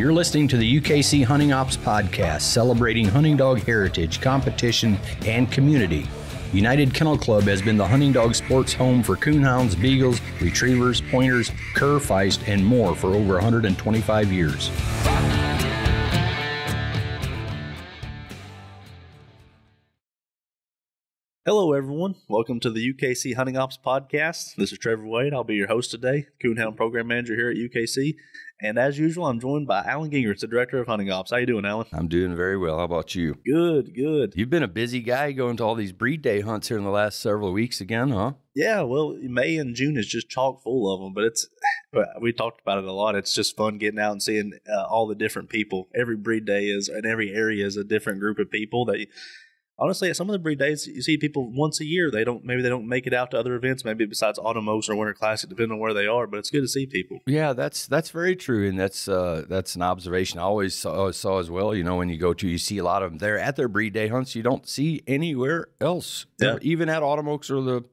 You're listening to the UKC Hunting Ops Podcast, celebrating hunting dog heritage, competition, and community. United Kennel Club has been the hunting dog sports home for coonhounds, beagles, retrievers, pointers, cur, feist, and more for over 125 years. Hello, everyone. Welcome to the UKC Hunting Ops Podcast. This is Trevor Wade. I'll be your host today, Coonhound Program Manager here at UKC. And as usual, I'm joined by Allen Gingrich, the Director of Hunting Ops. How you doing, Allen? I'm doing very well. How about you? Good, good. You've been a busy guy going to all these breed day hunts here in the last several weeks again, huh? Yeah, well, May and June is just chock full of them, but it's we talked about it a lot. It's just fun getting out and seeing uh, all the different people. Every breed day is, and every area is a different group of people that. You, honestly, at some of the breed days, you see people once a year. They don't maybe they don't make it out to other events, maybe besides Autumn Oaks or Winter Classic, depending on where they are. But it's good to see people. Yeah, that's that's very true, and that's uh, that's an observation I always saw, always saw as well. You know, when you go to, you see a lot of them there at their breed day hunts. You don't see anywhere else, Yeah. even at Autumn Oaks or the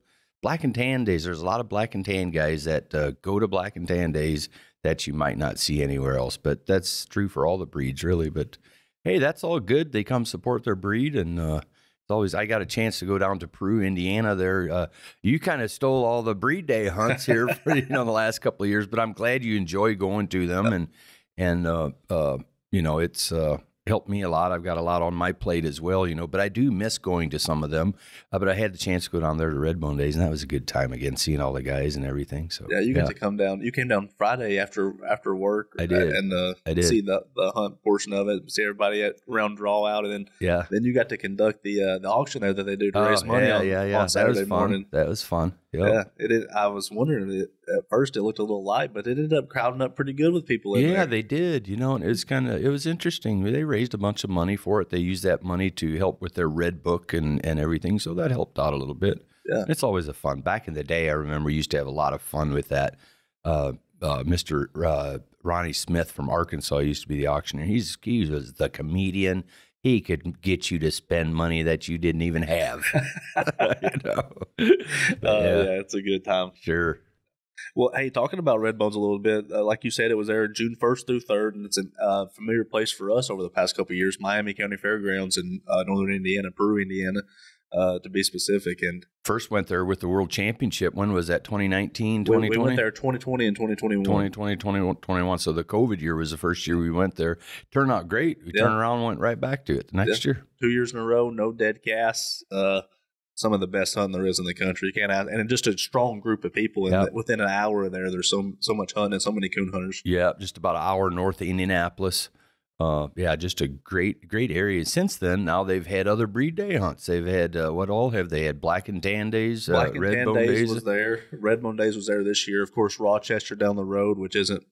Black and Tan days. There's a lot of Black and Tan guys that uh, go to Black and Tan days that you might not see anywhere else. But that's true for all the breeds, really. But hey, that's all good. They come support their breed, and uh, it's always. I got a chance to go down to Peru, Indiana. There, uh, you kind of stole all the breed day hunts here for you know the last couple of years, but I'm glad you enjoy going to them, and and uh, uh, you know it's. Uh, helped me a lot i've got a lot on my plate as well you know but i do miss going to some of them uh, but i had the chance to go down there to redbone days and that was a good time again seeing all the guys and everything so Yeah, you got to come down. You came down Friday after after work. I did. and uh, I did. see the the hunt portion of it. See everybody at round draw out, and then yeah then you got to conduct the uh, the auction there that they do to raise money Oh, yeah, on, yeah, yeah. on Saturday that was fun. morning. That was fun. Yep. Yeah, it, is I was wondering it, at first it looked a little light, but it ended up crowding up pretty good with people in Yeah, there. they did. You know, and it's kind of it was interesting. They raised a bunch of money for it. They used that money to help with their red book and and everything, so that helped out a little bit. Yeah. it's always a fun. Back in the day, I remember used to have a lot of fun with that. Uh, uh, Mr. Uh, Ronnie Smith from Arkansas used to be the auctioneer. He's he was the comedian. He could get you to spend money that you didn't even have. you know. But Uh, yeah, yeah, it's a good time. sure. Well, hey, talking about Red Bones a little bit, uh, like you said, it was there June 1st through 3rd, and it's a uh, familiar place for us over the past couple of years Miami County Fairgrounds in uh, northern Indiana, Peru, Indiana, uh, to be specific. And First went there with the World Championship. When was that? 2019, we, 2020? we went there 2020 and 2021. 2020, 2021. So the COVID year was the first year we went there. Turned out great. We Yeah. turned around and went right back to it the next year. Two years in a row, no dead casts. Uh, some of the best hunting there is in the country. You can't ask, and just a strong group of people. And Yep. within an hour of there, there's so so much hunting and so many coon hunters. Yeah, just about an hour north of Indianapolis. Uh, yeah, just a great, great area. Since then, now they've had other breed day hunts. They've had uh, what all have they had? Black and tan days, Black uh, and red Tan Days, days. was there. Redbone Days was there this year. Of course, Rochester down the road, which isn't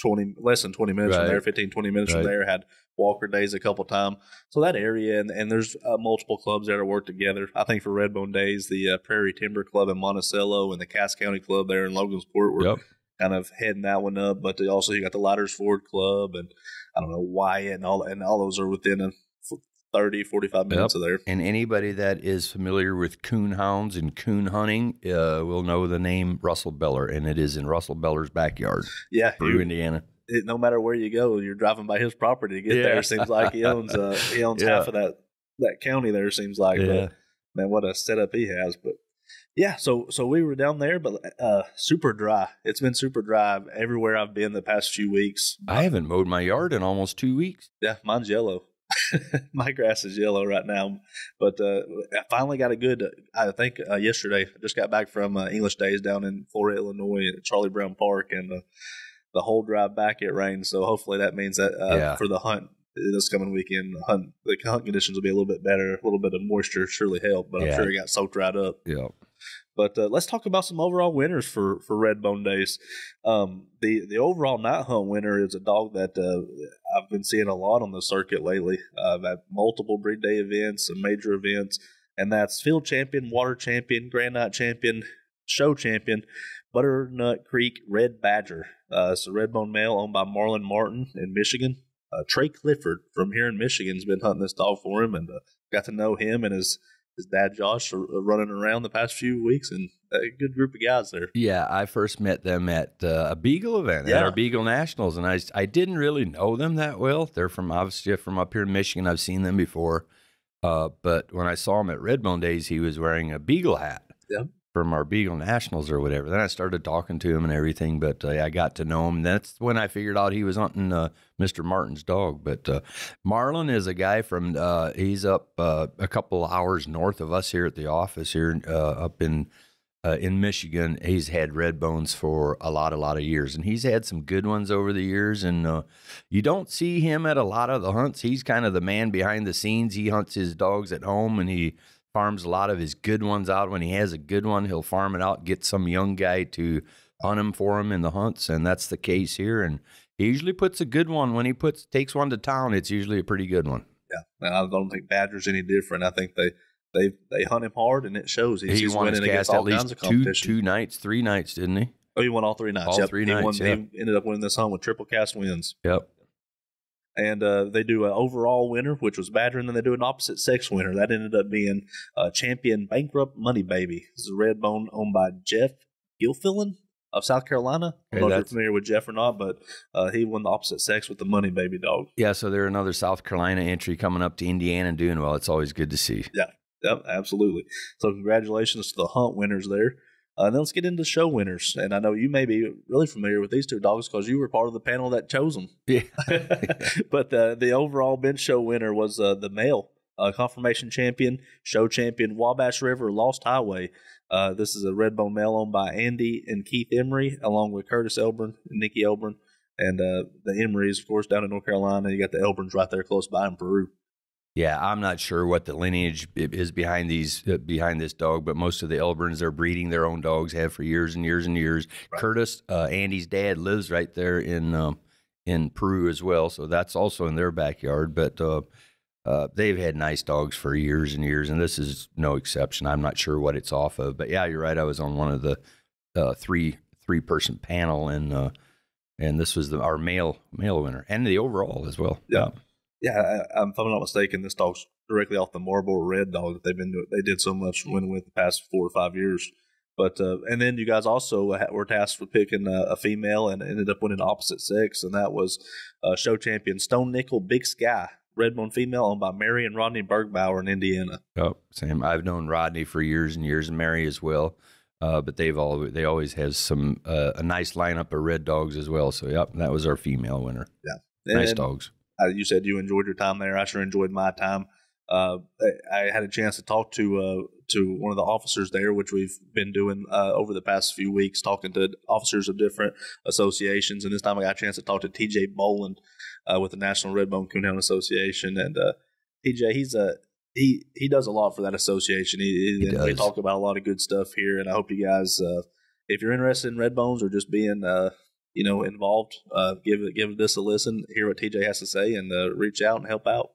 20 less than 20 minutes from there, 15, 20 minutes Right. from there. Had Walker Days a couple times. So that area, and, and there's uh, multiple clubs there that work together. I think for Redbone Days, the uh, Prairie Timber Club in Monticello and the Cass County Club there in Logansport were Yep. kind of heading that one up. But they also you got the Leiters Ford Club and I don't know Wyatt and all and all those are within a 30, 45 minutes of there. And anybody that is familiar with coon hounds and coon hunting uh, will know the name Russell Beller, and it is in Russell Beller's backyard, Yeah, Through Indiana. it, no matter where you go, you're driving by his property to get Yeah. there. Seems like he owns uh, he owns Yeah. half of that that county there. Seems like, Yeah. but man, what a setup he has. But yeah, so so we were down there, but uh, super dry. It's been super dry everywhere I've been the past few weeks. I haven't mowed my yard in almost two weeks. Yeah, mine's yellow. My grass is yellow right now, but uh, I finally got a good. I think uh, yesterday I just got back from uh, English Days down in Flora, Illinois, at Charlie Brown Park, and uh, the whole drive back it rained. So hopefully that means that uh, Yeah. for the hunt this coming weekend, the hunt the hunt conditions will be a little bit better. A little bit of moisture surely help, but I'm sure it got soaked right up. Yeah. But uh, let's talk about some overall winners for for Red Bone Days. Um, the the overall night hunt winner is a dog that uh, I've been seeing a lot on the circuit lately. Had multiple breed day events, some major events, and that's field champion, water champion, grand night champion, show champion, Butternut Creek Red Badger. Uh, it's a redbone male owned by Marlon Martin in Michigan. Uh, Trey Clifford from here in Michigan has been hunting this dog for him, and uh, got to know him and his his dad Josh are running around the past few weeks, and a good group of guys there. Yeah, I first met them at uh, a Beagle event Yeah. at our Beagle Nationals, and I I didn't really know them that well. They're from obviously from up here in Michigan. I've seen them before, uh, but when I saw him at Redbone Days, he was wearing a Beagle hat. Yep. From our Beagle Nationals or whatever. Then I started talking to him and everything, but uh, I got to know him. That's when I figured out he was hunting uh, Mr. Martin's dog. But uh, Marlon is a guy from, uh, he's up uh, a couple hours north of us here at the office here uh, up in in Michigan. He's had red bones for a lot, a lot of years, and he's had some good ones over the years. And you don't see him at a lot of the hunts. He's kind of the man behind the scenes. He hunts his dogs at home, and he farms a lot of his good ones out. When he has a good one, he'll farm it out, get some young guy to hunt him for him in the hunts, and that's the case here. And he usually puts a good one when he puts takes one to town. It's usually a pretty good one. And I don't think Badger's any different. I think they they they hunt him hard, and it shows. He's, he won winning against cast at all kinds least of two two nights, three nights, didn't he? Oh, he won all three nights. All yep. three he won- nights, yeah. He ended up winning this hunt with triple cast wins. Yep. And uh, they do an overall winner, which was Badger, and then they do an opposite sex winner. That ended up being uh, champion bankrupt money baby. This is a red bone owned by Jeff Gilfillan of South Carolina. I don't know if you're familiar with Jeff or not, but uh, he won the opposite sex with the money baby dog. Yeah, so they're another South Carolina entry coming up to Indiana and doing well. It's always good to see. Yeah, Yep, absolutely. So congratulations to the hunt winners there. Uh, then let's get into show winners, and I know you may be really familiar with these two dogs because you were part of the panel that chose them. Yeah. but uh, the overall bench show winner was uh, the male uh, conformation champion, show champion, Wabash River Lost Highway. Uh, this is a Redbone male owned by Andy and Keith Emery, along with Curtis Elburn and Nikki Elburn. And uh, the Emerys, of course, down in North Carolina. You got the Elburns right there close by in Peru. Yeah, I'm not sure what the lineage is behind these uh, behind this dog, but most of the Elburns are breeding their own dogs, have for years and years and years. Right. Curtis, uh, Andy's dad, lives right there in um, in Peru as well, so that's also in their backyard. But uh, uh, they've had nice dogs for years and years, and this is no exception. I'm not sure what it's off of, but yeah, you're right. I was on one of the uh, three three person panel, and uh, and this was the, our male male winner and the overall as well. Yeah. Yeah, I, I'm- if I'm not mistaken, this dog's directly off the Marlboro Red dog that they've been. They did so much winning with the past four or five years. But uh, and then you guys also were tasked with picking uh, a female and ended up winning opposite sex, and that was uh, show champion Stone Nickel Big Sky Redbone female owned by Mary and Rodney Bergbauer in Indiana. Oh, same. I've known Rodney for years and years, and Mary as well. Uh, but they've all they always has some uh, a nice lineup of red dogs as well. So yep, that was our female winner. And nice dogs. You said you enjoyed your time there. I sure enjoyed my time. Uh, I, I had a chance to talk to uh, to one of the officers there, which we've been doing uh, over the past few weeks, talking to officers of different associations. And this time, I got a chance to talk to TJ Bolin uh, with the National Redbone Coonhound Association. And uh, TJ, he's a he he does a lot for that association. He, He we does. talk about a lot of good stuff here. And I hope you guys, uh, if you're interested in red bones or just being uh, you know involved, uh, give it give this a listen, hear what TJ has to say, and uh, reach out and help out.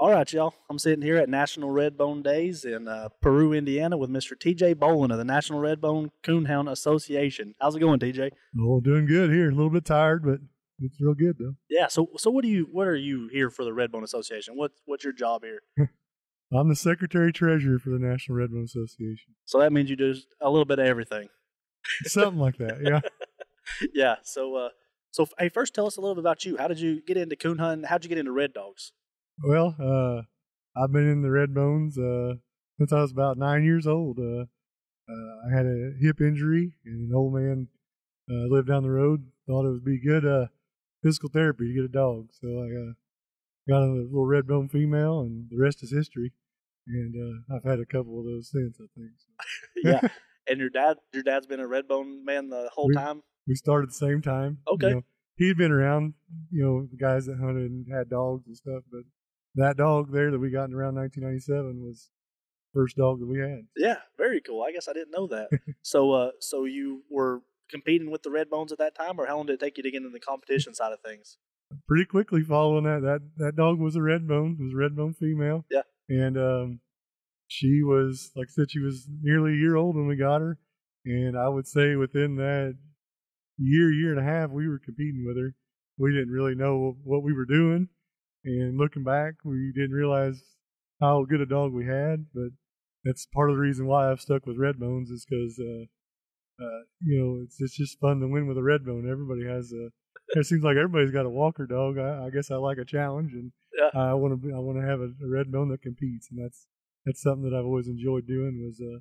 All right, y'all. I'm sitting here at National Redbone Days in uh, Peru, Indiana, with Mr. TJ Bolin of the National Red Redbone Coonhound Association. How's it going, TJ? Oh, doing good here. A little bit tired, but it's real good though. Yeah. So, so what do you? What are you here for the Redbone Association? What What's your job here? I'm the secretary treasurer for the National Redbone Association. So that means you do a little bit of everything. Something like that. Yeah. yeah. So, uh, so hey, first tell us a little bit about you. How did you get into coon hunting? How'd you get into red dogs? Well, uh, I've been in the Red Bones uh, since I was about nine years old. Uh, uh, I had a hip injury, and an old man uh, lived down the road. Thought it would be good uh, physical therapy to get a dog, so I uh, got a little red bone female, and the rest is history. And uh, I've had a couple of those since, I think. So. yeah. And your dad, your dad's been a Redbone man the whole We- time. we started the same time. Okay. You know, he'd been around, you know, the guys that hunted and had dogs and stuff, but that dog there that we got in around 1997 was first dog that we had. Yeah, very cool. I guess I didn't know that. so, uh, so you were competing with the Redbones at that time, or how long did it take you to get into the competition side of things? Pretty quickly following that, that that dog was a red bone, was a red bone female. Yeah. And um, she was, like I said, she was nearly a year old when we got her, and I would say within that year, year and a half, we were competing with her. we didn't really know what we were doing. And looking back, we didn't realize how good a dog we had. But that's part of the reason why I've stuck with red bones is because, uh, uh, you know, it's it's just fun to win with a red bone. Everybody has a. It seems like everybody's got a walker dog. I, I guess I like a challenge, and Yeah. I want to. I want to have a, a red bone that competes, and that's that's something that I've always enjoyed doing was uh,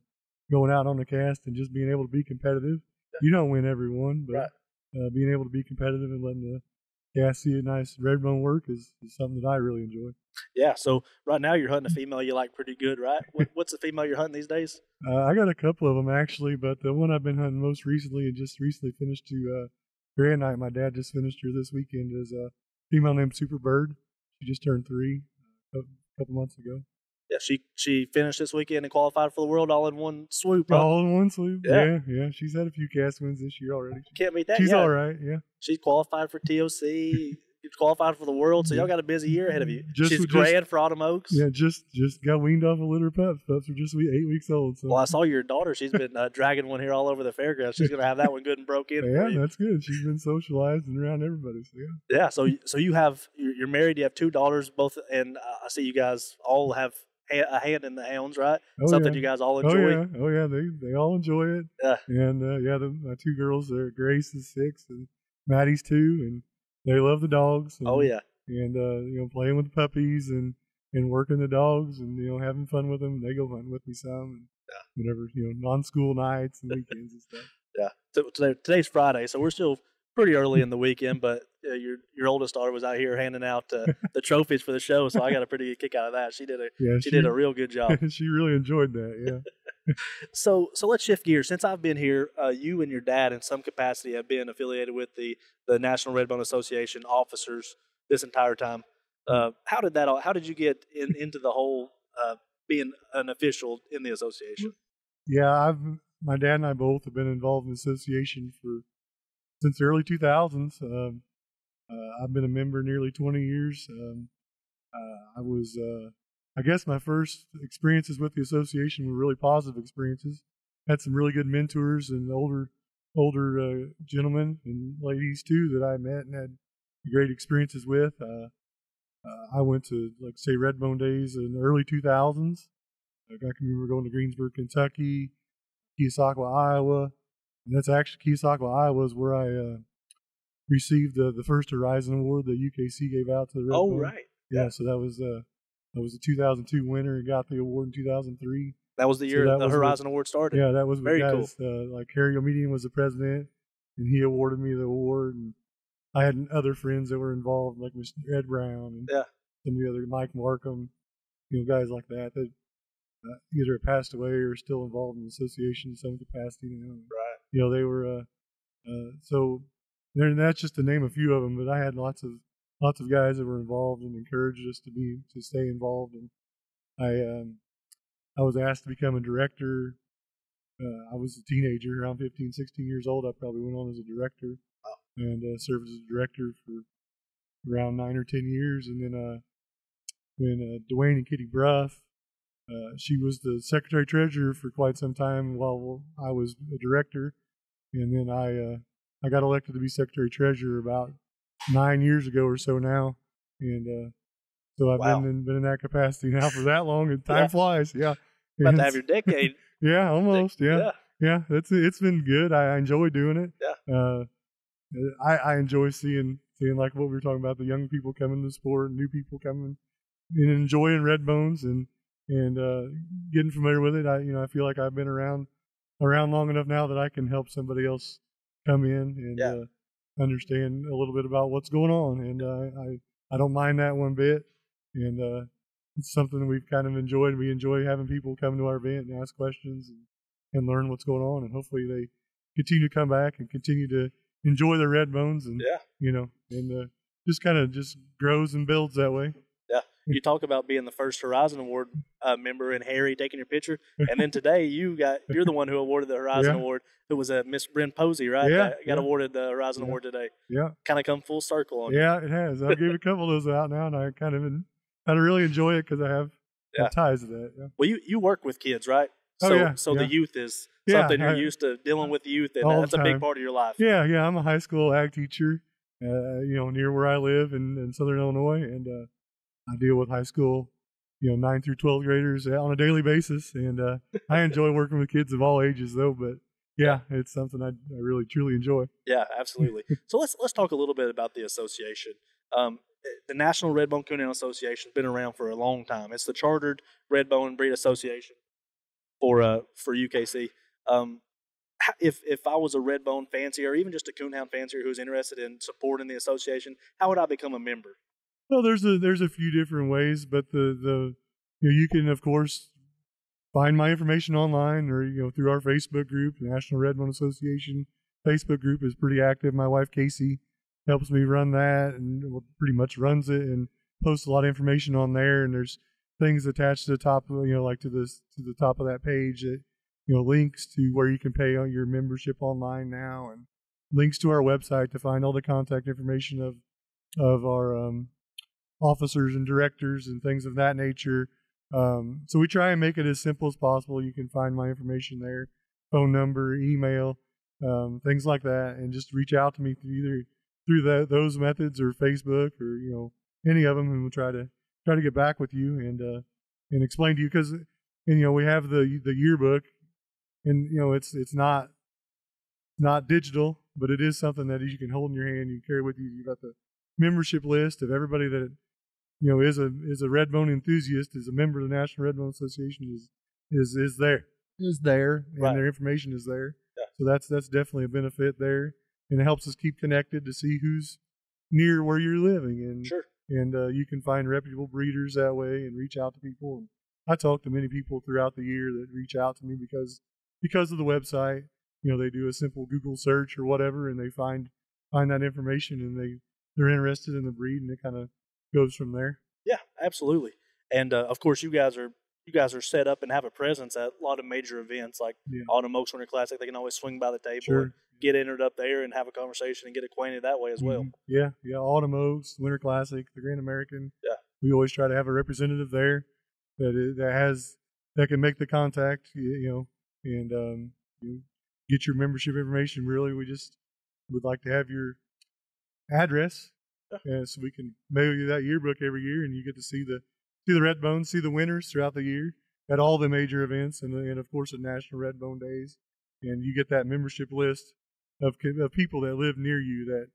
going out on the cast and just being able to be competitive. You don't win every one, but Right. uh, being able to be competitive and letting the cast see a nice red bone work is, is something that I really enjoy. Yeah. So right now you're hunting a female you like pretty good, right? What, what's the female you're hunting these days? Uh, I got a couple of them actually, but the one I've been hunting most recently and just recently finished to uh, Grand Night. My dad just finished her this weekend. Is a female named Super Bird. She just turned three uh, a couple months ago. Yeah, she she finished this weekend and qualified for the world all in one swoop. Huh? All in one swoop. Yeah. Yeah. yeah, She's had a few cast wins this year already. Can't beat that. She's all right. Yeah. She's qualified for TOC. Qualified for the world. So y'all got a busy year ahead of you. Just- She's just- grand for Autumn Oaks. Yeah, just just got weaned off a litter of pups. Pups are just we- eight weeks old. So Well, I saw your daughter. She's been uh, dragging one here all over the fairgrounds. She's gonna have that one good and broke in. yeah, that's good. She's been socialized and around everybody. So yeah. Yeah. So so you have you're, married. You have two daughters, both, and uh, I see you guys all have a hand in the hounds, right? Oh, Something yeah. you guys all enjoy. Oh enjoy. yeah, oh yeah, they they all enjoy it. Yeah. And uh, yeah, the, my two girls, they're Grace is six and Maddie's two, and they love the dogs. And, Oh yeah. and uh, you know playing with the puppies and and working the dogs and you know having fun with them. They go hunting with me some and yeah. whatever you know non-school nights and weekends and stuff. Yeah. So today, today's Friday, so we're still pretty early in the weekend, but uh, your your oldest daughter was out here handing out uh, the trophies for the show, so I got a pretty good kick out of that. She did a Yeah, she did a real good job. she really enjoyed that. Yeah. So so let's shift gears. Since I've been here, uh, you and your dad, in some capacity, have been affiliated with the the National Redbone Association officers this entire time. Uh, how did that? all How did you get in, into the whole uh, being an official in the association? Yeah, I've my dad and I both have been involved in the association for since the early 2000s. Um, uh, I've been a member nearly 20 years. Um, uh, I was, uh, I guess, my first experiences with the association were really positive experiences. Had some really good mentors and older, older uh, gentlemen and ladies too that I met and had great experiences with. Uh, uh, I went to, like, say, Redbone days in the early 2000s. Like I can remember going to Greensburg, Kentucky, Keosauqua, Iowa, and that's actually Keosauqua, Iowa, is where I uh, received the the first Horizon Award that UKC gave out to the Red Oh Bone. right, yeah. So that was uh, that was a 2002 winner and got the award in 2003. that was the So year that the Horizon Award started. Yeah, that was Very cool. uh, like Harry Omedian was the president, and he awarded me the award. And I had other friends that were involved, like Mr. Ed Brown and Yeah. some of the other Mike Markham, you know, guys like that that uh, either passed away or still involved in the association in some capacity now. Right. You know, they were uh, uh, so. And that's just to name a few of them, but I had lots of lots of guys that were involved and encouraged us to be to stay involved. And I um, I was asked to become a director uh, I was a teenager, around 15, 16 years old. I probably went on as a director and uh, served as a director for around nine or ten years. And then uh, when uh, Dwayne and Kitty Bruff, uh, she was the secretary treasurer for quite some time while I was a director, and then I uh, I got elected to be secretary treasurer about nine years ago or so now, and uh, so I've Wow. been in, been in that capacity now for that long, and time Yeah. flies. Yeah. About to have your decade. yeah, almost. Yeah, yeah. yeah. It's it's been good. I, I enjoy doing it. Yeah. Uh, I I enjoy seeing seeing like what we were talking about the young people coming to the sport, new people coming and enjoying red bones and and uh, getting familiar with it. I you know I feel like I've been around around long enough now that I can help somebody else come in and Yeah. uh, understand a little bit about what's going on, and uh, I I don't mind that one bit, and uh, it's something we've kind of enjoyed. We enjoy having people come to our event and ask questions and, and learn what's going on, and hopefully they continue to come back and continue to enjoy their red bones and Yeah. you know and uh, just kind of just grows and builds that way. You talk about being the first Horizon Award uh, member and Harry taking your picture, and then today you got you're the one who awarded the Horizon Yeah. Award. It was a Miss Bryn Posey, right? Yeah, That got yeah. awarded the Horizon Yeah. Award today. Yeah, Kind of come full circle on you. yeah, it has. I gave a couple of those out now, and I kind of of really enjoy it because I have, ties to that. Yeah. Well, you, you work with kids, right? Oh, so yeah, so the youth is something you're I- used to dealing with youth, and that's a big part of your life. Yeah, yeah. I'm a high school ag teacher, uh, you know, near where I live in, in Southern Illinois, and uh, I deal with high school, you know, nine through twelve graders on a daily basis, and uh, I enjoy working with kids of all ages, though. But yeah, it's something I, I really truly enjoy. Yeah, absolutely. so let's let's talk a little bit about the association. Um, the National Redbone Coonhound Association has been around for a long time. It's the chartered Redbone Breed Association for uh for UKC. Um, if if I was a Redbone fancier or even just a Coonhound fancier who's interested in supporting the association, how would I become a member? Well, there's a there's a few different ways, but the the you, know, you can of course find my information online or you know through our Facebook group, the National Redbone Association Facebook group is pretty active. My wife Casey helps me run that and pretty much runs it and posts a lot of information on there. And there's things attached to the top, you know, like to this to the top of that page that you know links to where you can pay on your membership online now and links to our website to find all the contact information of of our um, officers and directors and things of that nature. Um, so we try and make it as simple as possible. You can find my information there, phone number, email, um, things like that, and just reach out to me through either through that, those methods or Facebook or you know any of them, and we'll try to try to get back with you and uh, and explain to you because you know we have the the yearbook, and you know it's it's not not digital, but it is something that you can hold in your hand, you carry with you. You've got the membership list of everybody that you know is a is a redbone enthusiast, is a member of the National Redbone Association, is is is there is there, and Right. their information is there. Yeah. So that's that's definitely a benefit there, and it helps us keep connected to see who's near where you're living, and Sure. and uh, you can find reputable breeders that way and reach out to people. And I talk to many people throughout the year that reach out to me because because of the website. You know, they do a simple Google search or whatever, and they find find that information, and they they're interested in the breed, and it kind of goes from there. Yeah, absolutely. And uh, of course, you guys are you guys are set up and have a presence at a lot of major events like Yeah. Autumn Oaks Winter Classic. They can always swing by the table Sure. get entered up there and have a conversation and get acquainted that way as well. Mhm. Yeah, yeah. Autumn Oaks, Winter Classic, the Grand American. Yeah. We always try to have a representative there that is, that has that can make the contact, you, you know, and um, you get your membership information. Really, we just would like to have your address, uh, so we can mail you that yearbook every year, and you get to see the see the red bones, see the winners throughout the year at all the major events, and and of course at National Red Bone Days, and you get that membership list of, of people that live near you that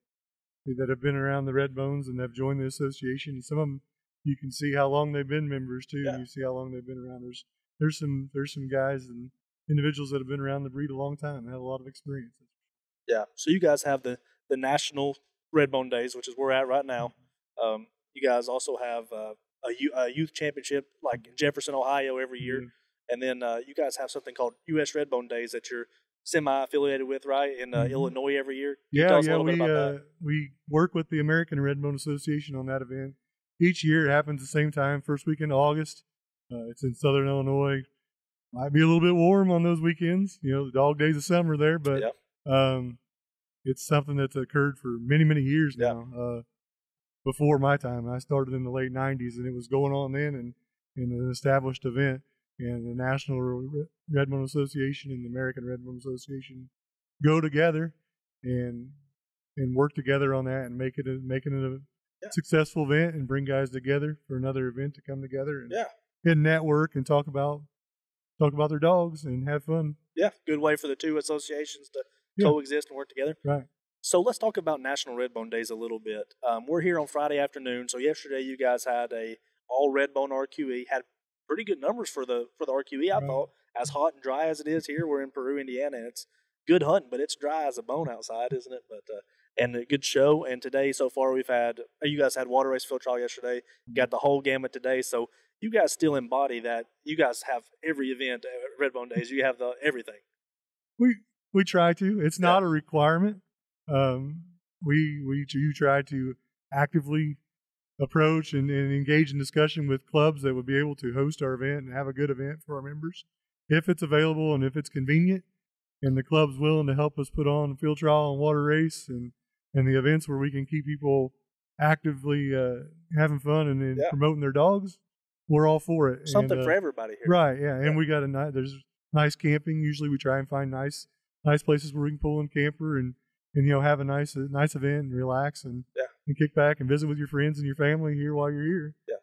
that have been around the Red Bones and have joined the association. And some of them you can see how long they've been members too. Yeah. You see how long they've been around. There's there's some there's some guys and individuals that have been around the breed a long time and have a lot of experience. Yeah. So you guys have the the National Redbone Days, which is where we're at right now. Um, you guys also have uh, a, a youth championship like in Jefferson, Ohio, every year, Yeah. and then uh, you guys have something called U.S. Redbone Days that you're semi-affiliated with, right, in uh, Mhm. Illinois every year. Can you tell Yeah, yeah, we uh, we work with the American Red Bone Association on that event. Each year it happens the same time, first weekend of August. Uh, it's in Southern Illinois. Might be a little bit warm on those weekends. You know, the dog days of summer there, but Yep. um, it's something that's occurred for many, many years Yeah. now. Uh, before my time, I started in the late '90s, and it was going on then, and, and an established event. And the National Re- Red Bone Association and the American Red Bone Association go together and and work together on that and make it a, making it a Yeah. successful event and bring guys together for another event to come together and, Yeah. and network and talk about talk about their dogs and have fun. Yeah, good way for the two associations to Yeah. coexist and work together. Right. So let's talk about National Redbone Days a little bit. Um, we're here on Friday afternoon. So yesterday you guys had a all Redbone RQE. Had pretty good numbers for the for the RQE. I Right. thought as hot and dry as it is here, we're in Peru, Indiana, and it's good hunting, but it's dry as a bone outside, isn't it? But uh, and a good show. And today so far we've had uh, you guys had water race field trial yesterday. Got the whole gamut today. So you guys still embody that. You guys have every event at Redbone Days. You have the everything. We we try to. It's Yeah. not a requirement. Um, we we do try to actively approach and, and engage in discussion with clubs that would be able to host our event and have a good event for our members, if it's available and if it's convenient, and the club's willing to help us put on a field trial and water race and and the events where we can keep people actively uh, having fun and, and Yeah. promoting their dogs. We're all for it. Something And, uh, for everybody here. Right, yeah, and Yeah. we got a nice. There's nice camping. Usually, we try and find nice, nice places where we can pull in camper and and you know have a nice a nice event and relax and Yeah. and kick back and visit with your friends and your family here while you're here. Yeah.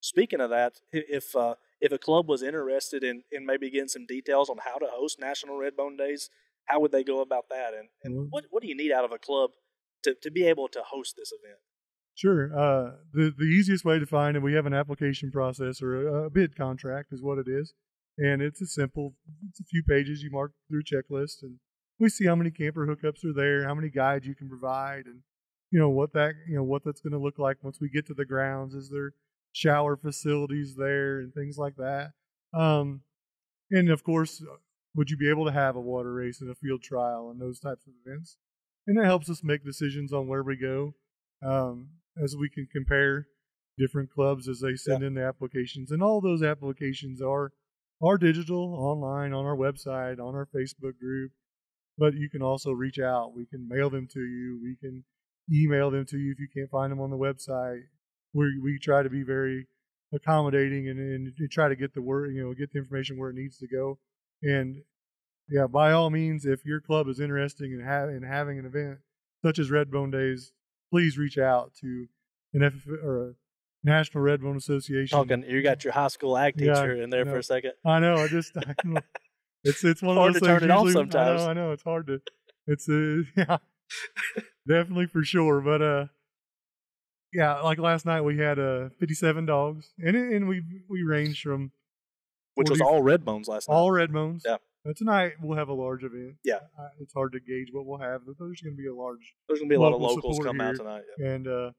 Speaking of that, if uh, if a club was interested in, in maybe getting some details on how to host National Redbone Days, how would they go about that? And, and Mhm. what what do you need out of a club to, to be able to host this event? Sure. Uh, the the easiest way to find it, we have an application process or a, a bid contract is what it is, and it's a simple. It's a few pages you mark through a checklist, and we see how many camper hookups are there, how many guides you can provide, and you know what that you know what that's going to look like once we get to the grounds. Is there shower facilities there and things like that? Um, and of course, would you be able to have a water race and a field trial and those types of events? And that helps us make decisions on where we go um, as we can compare different clubs as they send in the applications. And all those applications are are digital, online, on our website, on our Facebook group. But you can also reach out. We can mail them to you. We can email them to you if you can't find them on the website. We we try to be very accommodating and, and try to get the word you know get the information where it needs to go. And yeah, by all means, if your club is interested in, ha- in having an event such as Redbone Days, please reach out to an F or a National Redbone Association. Talking, you got your high school ag Yeah, teacher in there no. for a second. I know. I just I. it's it's one Hard of to turn things it off sometimes. I know. I know. It's hard to. It's uh, yeah, definitely for sure. But uh, yeah, like last night we had uh 57 dogs, and and we we ranged from Which was all red bones last night. all red bones. Yeah. Uh, tonight we'll have a large event. Yeah. Uh, it's hard to gauge what we'll have, but there's going to be a large There's gonna be a lot of local locals come out tonight. Yeah. and uh,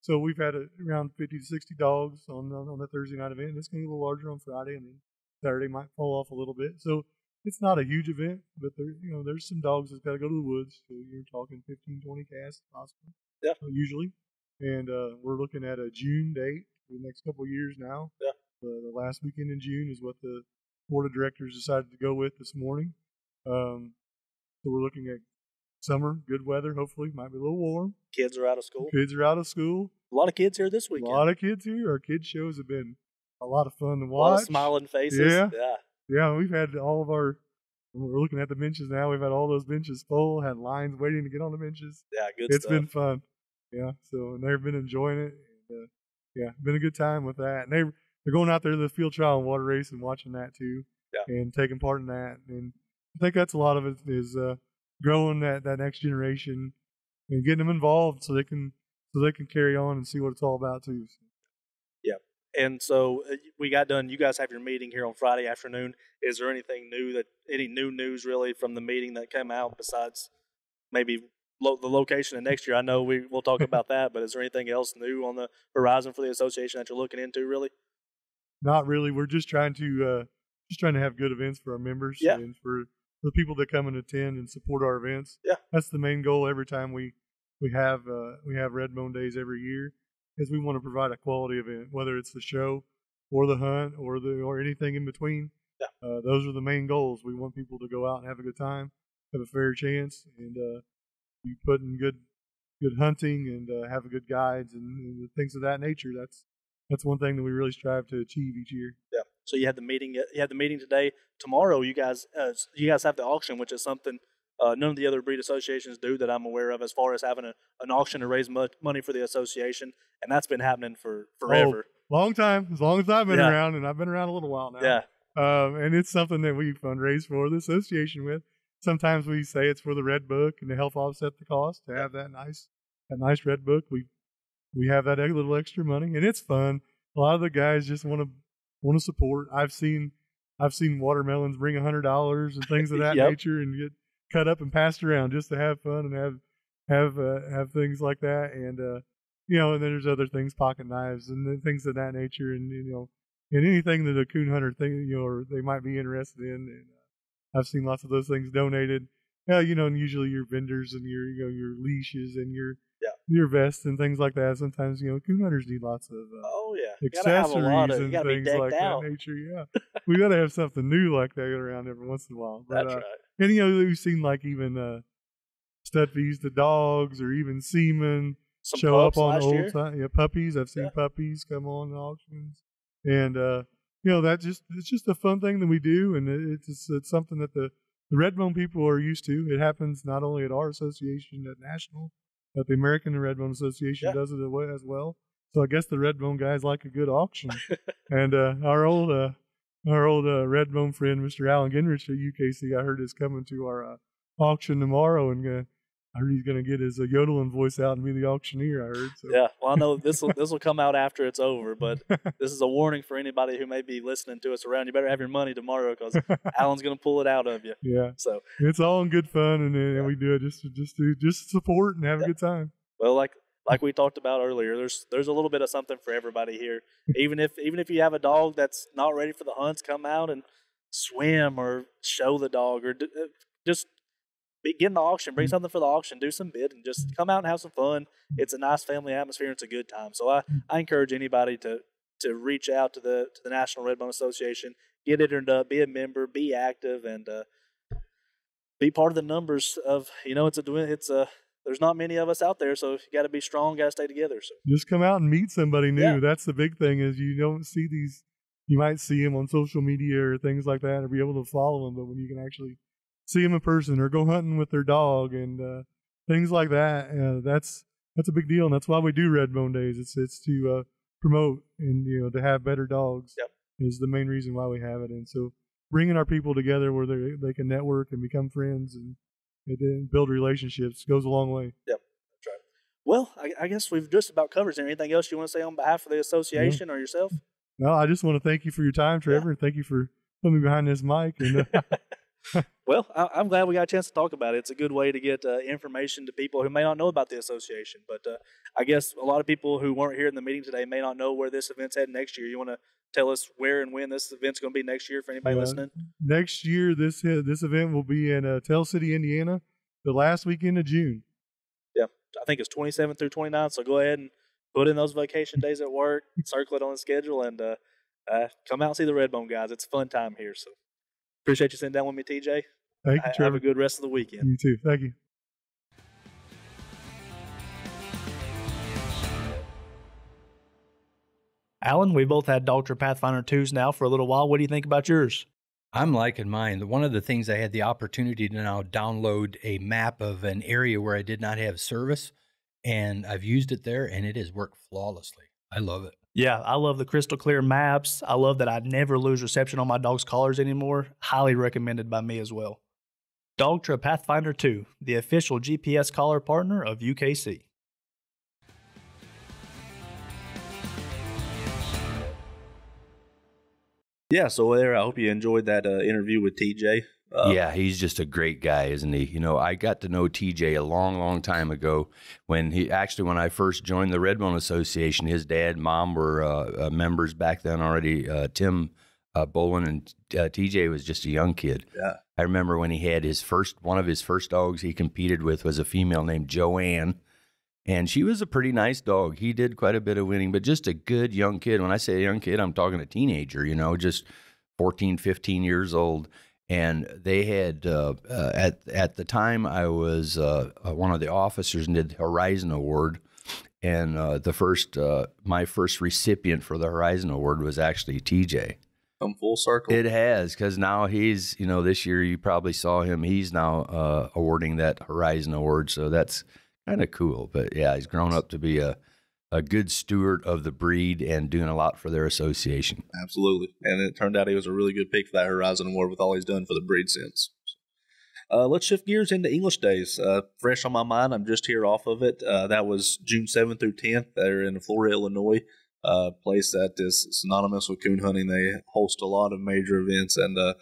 so we've had a, around 50 to 60 dogs on the, on the Thursday night event. It's going to be a little larger on Friday, and then Saturday might fall off a little bit. So it's not a huge event, but there you know there's some dogs that's got to go to the woods. So you're talking 15, 20 casts possibly. Yeah. usually, and uh, we're looking at a June date for the next couple of years now. Yeah. The, the last weekend in June is what the board of directors decided to go with this morning. Um, so we're looking at summer, good weather. Hopefully, might be a little warm. Kids are out of school. Kids are out of school. A lot of kids here this weekend. A lot of kids here. Our kids shows have been a lot of fun to watch. A lot of smiling faces. Yeah. yeah. Yeah, we've had all of our. We're looking at the benches now. We've had all those benches full. Had lines waiting to get on the benches. Yeah, good It's stuff. been fun. Yeah, so and they've been enjoying it. And, uh, yeah, been a good time with that. And they they're going out there to the field trial and water race and watching that too. Yeah. And taking part in that. And I think that's a lot of it is uh, growing that that next generation and getting them involved so they can so they can carry on and see what it's all about too. And so uh, we got done. You guys have your meeting here on Friday afternoon. Is there anything new that any new news really from the meeting that came out besides maybe lo- the location of next year? I know we we'll talk about that, but is there anything else new on the horizon for the association that you're looking into? Really? Not really. We're just trying to uh, just trying to have good events for our members Yeah. and for the people that come and attend and support our events. Yeah. that's the main goal every time we we have uh, we have Red Bone Days every year. Is we want to provide a quality event, whether it's the show or the hunt or the or anything in between. Yeah. Uh, those are the main goals. We want people to go out and have a good time, have a fair chance, and uh, be put in good good hunting and uh, have a good guides and, and things of that nature. That's that's one thing that we really strive to achieve each year. Yeah. So you had the meeting. You had the meeting today. Tomorrow, you guys, uh, you guys have the auction, which is something uh, none of the other breed associations do that I'm aware of, as far as having a, an auction to raise mo- money for the association, and that's been happening for forever. Long time, as long as I've been Yeah. around, and I've been around a little while now. yeah. Um, and it's something that we fundraise for the association with. Sometimes we say it's for the red book and to help offset the cost to have that nice that nice red book. We we have that little extra money, and it's fun. A lot of the guys just want to want to support. I've seen I've seen watermelons bring a hundred dollars and things of that Yep. nature, and get cut up and passed around just to have fun and have have uh, have things like that. And uh, you know, and then there's other things, pocket knives and things of that nature, and you know, and anything that a coon hunter thing, you know, or they might be interested in. And uh, I've seen lots of those things donated. Yeah, you know, and usually your vendors and your you know your leashes and your Yeah. your vests and things like that. Sometimes you know coon hunters need lots of uh, Oh yeah. You gotta have accessories of. And things like out. that nature. Yeah, we got to have something new like that around every once in a while. But, That's uh, right. And you know, we've seen like even uh, stud fees to dogs or even semen Some show up on old year. time. Yeah, puppies. I've seen Yeah. puppies come on auctions, and uh, you know that just it's just a fun thing that we do, and it, it's it's something that the the Redbone people are used to. It happens not only at our association at national, but the American Redbone Association Yeah. does it as well. So I guess the Redbone guys like a good auction. and uh, our old uh, our old uh, Redbone friend, Mr. Allen Gingrich at UKC, I heard is coming to our uh, auction tomorrow, and uh, I heard he's going to get his uh, yodeling voice out and be the auctioneer. I heard. So. Yeah, well, I know this will this will come out after it's over, but this is a warning for anybody who may be listening to us around. You better have your money tomorrow because Allen's going to pull it out of you. yeah, So, it's all in good fun, and, and we do it just to, just to just support and have a good time. well, like like we talked about earlier, there's there's a little bit of something for everybody here. Even if even if you have a dog that's not ready for the hunts, come out and swim or show the dog or d- uh, just be, get in the auction, bring something for the auction, do some bid, and just come out and have some fun. It's a nice family atmosphere. And It's a good time. So I, I encourage anybody to to reach out to the to the National Redbone Association, get entered up, be a member, be active, and uh, be part of the numbers of you know it's a it's a there's not many of us out there, so you got to be strong, got to stay together. So Just come out and meet somebody new. Yeah. That's the big thing is you don't see these. You might see them on social media or things like that, or be able to follow them. But when you can actually see them in person or go hunting with their dog and uh, things like that, uh, that's that's a big deal, and that's why we do Redbone Days. It's it's to uh, promote and you know to have better dogs. Yep. Is the main reason why we have it, and so bringing our people together where they they can network and become friends and, and then build relationships goes a long way. Yep, well, I, I guess we've just about covered. Is there anything else you want to say on behalf of the association or yourself? No, I just want to thank you for your time, Trevor. and Thank you for putting me behind this mic. And uh, Well, I, I'm glad we got a chance to talk about it. It's a good way to get uh, information to people who may not know about the association. But uh, I guess a lot of people who weren't here in the meeting today may not know where this event's headed next year. You want to tell us where and when this event's going to be next year for anybody Uh, listening? next year, this uh, this event will be in uh, Tell City, Indiana, the last weekend of June. Yeah, I think it's 27 through 29. So go ahead and put in those vacation days at work, circle it on the schedule, and uh, uh, come out and see the Redbone guys. It's a fun time here. So appreciate you sitting down with me, TJ. Thank you, Ha- Have a good rest of the weekend. You too. Thank you. Allen, we both had Dogtra Pathfinder 2s now for a little while. What do you think about yours? I'm liking mine. One of the things I had the opportunity to now download a map of an area where I did not have service, and I've used it there, and it has worked flawlessly. I love it. Yeah, I love the crystal clear maps. I love that I never lose reception on my dog's collars anymore. Highly recommended by me as well. Dogtra Pathfinder 2, the official GPS collar partner of UKC. Yeah, so there, I hope you enjoyed that uh, interview with TJ. Uh, yeah, he's just a great guy, isn't he? You know, I got to know TJ a long, long time ago when he actually, when I first joined the Redbone Association, his dad, mom were uh, uh, members back then already. Uh, Tim uh, Bolin and uh, TJ was just a young kid. Yeah. I remember when he had his first, one of his first dogs he competed with was a female named Joanne. And she was a pretty nice dog. He did quite a bit of winning, but just a good young kid. When I say young kid, I'm talking a teenager, you know, just 14, 15 years old and they had uh, uh, at at the time I was uh, uh, one of the officers and did the Horizon Award, and uh, the first uh, my first recipient for the Horizon Award was actually TJ. Come full circle. It has because now he's you know this year you probably saw him he's now uh, awarding that Horizon Award, so that's kind of cool. But yeah, he's grown up to be a a good steward of the breed and doing a lot for their association. Absolutely. And it turned out he was a really good pick for that Horizon Award with all he's done for the breed since. Uh, let's shift gears into English days. Uh, fresh on my mind, I'm just here off of it. Uh, that was June 7th through 10th. They're in Flora, Illinois, a place that is synonymous with coon hunting. They host a lot of major events, and uh,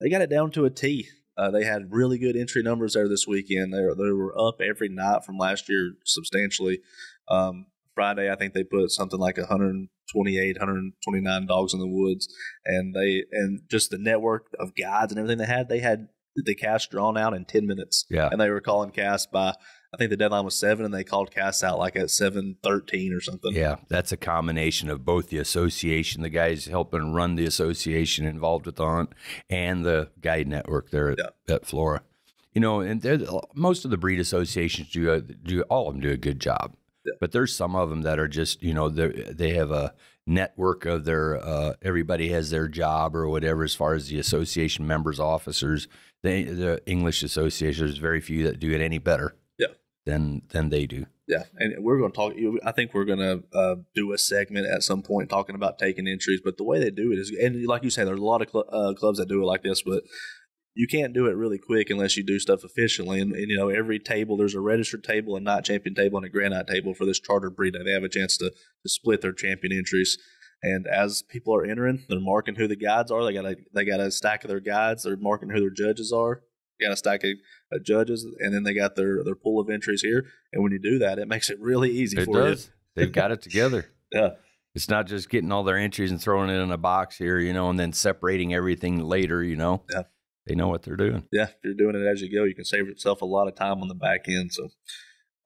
they got it down to a T. Uh, they had really good entry numbers there this weekend. They, they were up every night from last year substantially. Um, Friday, I think they put something like 128, 129 dogs in the woods, and they and just the network of guides and everything they had. They had the cast drawn out in 10 minutes, Yeah. and they were calling cast by. I think the deadline was seven, and they called cast out like at seven thirteen or something. Yeah, that's a combination of both the association, the guys helping run the association involved with the hunt, and the guide network there at, at Flora. You know, and most of the breed associations do a, do all of them do a good job, but there's some of them that are just you know they they have a network of their uh, everybody has their job or whatever as far as the association members officers the the English Association. There's very few that do it any better. Than than they do. Yeah, and we're going to talk. I think we're going to uh, do a segment at some point talking about taking entries. But the way they do it is, and like you say, there's a lot of cl- uh, clubs that do it like this, but you can't do it really quick unless you do stuff efficiently. And, and, you know, every table there's a registered table, a night champion table, and a grand night table for this charter breed. They have a chance to to split their champion entries. And as people are entering, they're marking who the guides are. They got a they got a stack of their guides. They're marking who their judges are. They got a stack of uh, judges, and then they got their their pool of entries here. And when you do that, it makes it really easy It for does. They've got it together. Yeah, It's not just getting all their entries and throwing it in a box here, you know, and then separating everything later, you know. Yeah. They know what they're doing. yeah. If you're doing it as you go, you can save yourself a lot of time on the back end. So.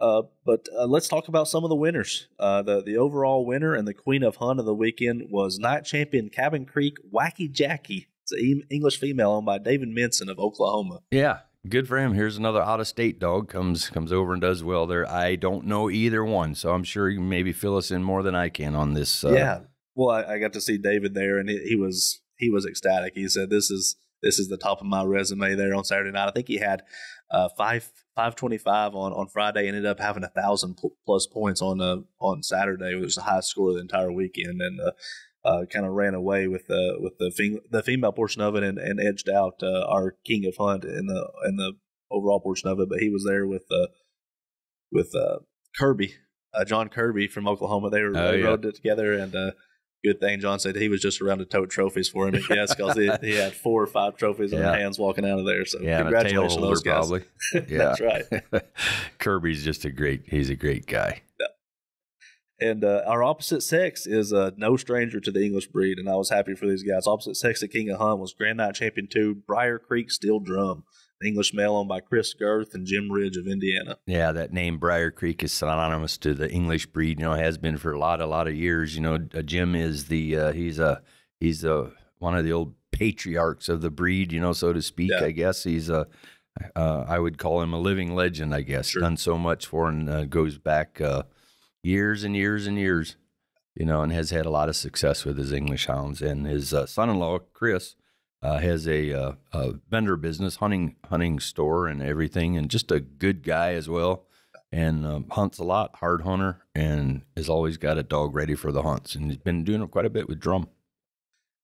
Uh, but uh, let's talk about some of the winners. Uh, the the overall winner and the queen of hunt of the weekend was night champion Cabin Creek Wacky Jackie. It's an English female owned by David Minson of Oklahoma. Yeah, good for him. Here's another out of state dog comes comes over and does well there. I don't know either one, so I'm sure you can maybe fill us in more than I can on this. Uh, yeah. Well, I, I got to see David there, and he, he was he was ecstatic. He said, "This is this is the top of my resume." There on Saturday night, I think he had uh, five five twenty five on on Friday. Ended up having a thousand plus points on uh, on Saturday. It was the highest score of the entire weekend, and uh, uh, kind of ran away with the with the fem- the female portion of it, and, and edged out uh, our king of hunt in the in the overall portion of it. But he was there with uh, with uh, Kirby, uh, John Kirby from Oklahoma. They were Oh, they yeah. rode it together, and uh, good thing John said he was just around to tote trophies for him. Yes, because he, he had four or five trophies in Yeah. their hands walking out of there. So yeah, and a tail congratulations those guys. probably. Yeah, That's right. Kirby's just a great. He's a great guy. And uh, our opposite sex is uh, no stranger to the English breed, and I was happy for these guys. Opposite sex at King of Hunt was Grand Night Champion Two, Briar Creek Steel Drum, an English male owned by Chris Girth and Jim Ridge of Indiana. Yeah, that name Briar Creek is synonymous to the English breed. You know, has been for a lot, a lot of years. You know, uh, Jim is the uh, he's a he's a one of the old patriarchs of the breed. You know, so to speak. Yeah. I guess he's a uh, I would call him a living legend. I guess Sure. done so much for and uh, goes back uh, years and years and years. You know, and has had a lot of success with his English hounds. And his uh, son-in-law Chris uh, has a, uh, a vendor business, hunting hunting store, and everything, and just a good guy as well. And um, hunts a lot, hard hunter, and has always got a dog ready for the hunts. And he's been doing it quite a bit with drum.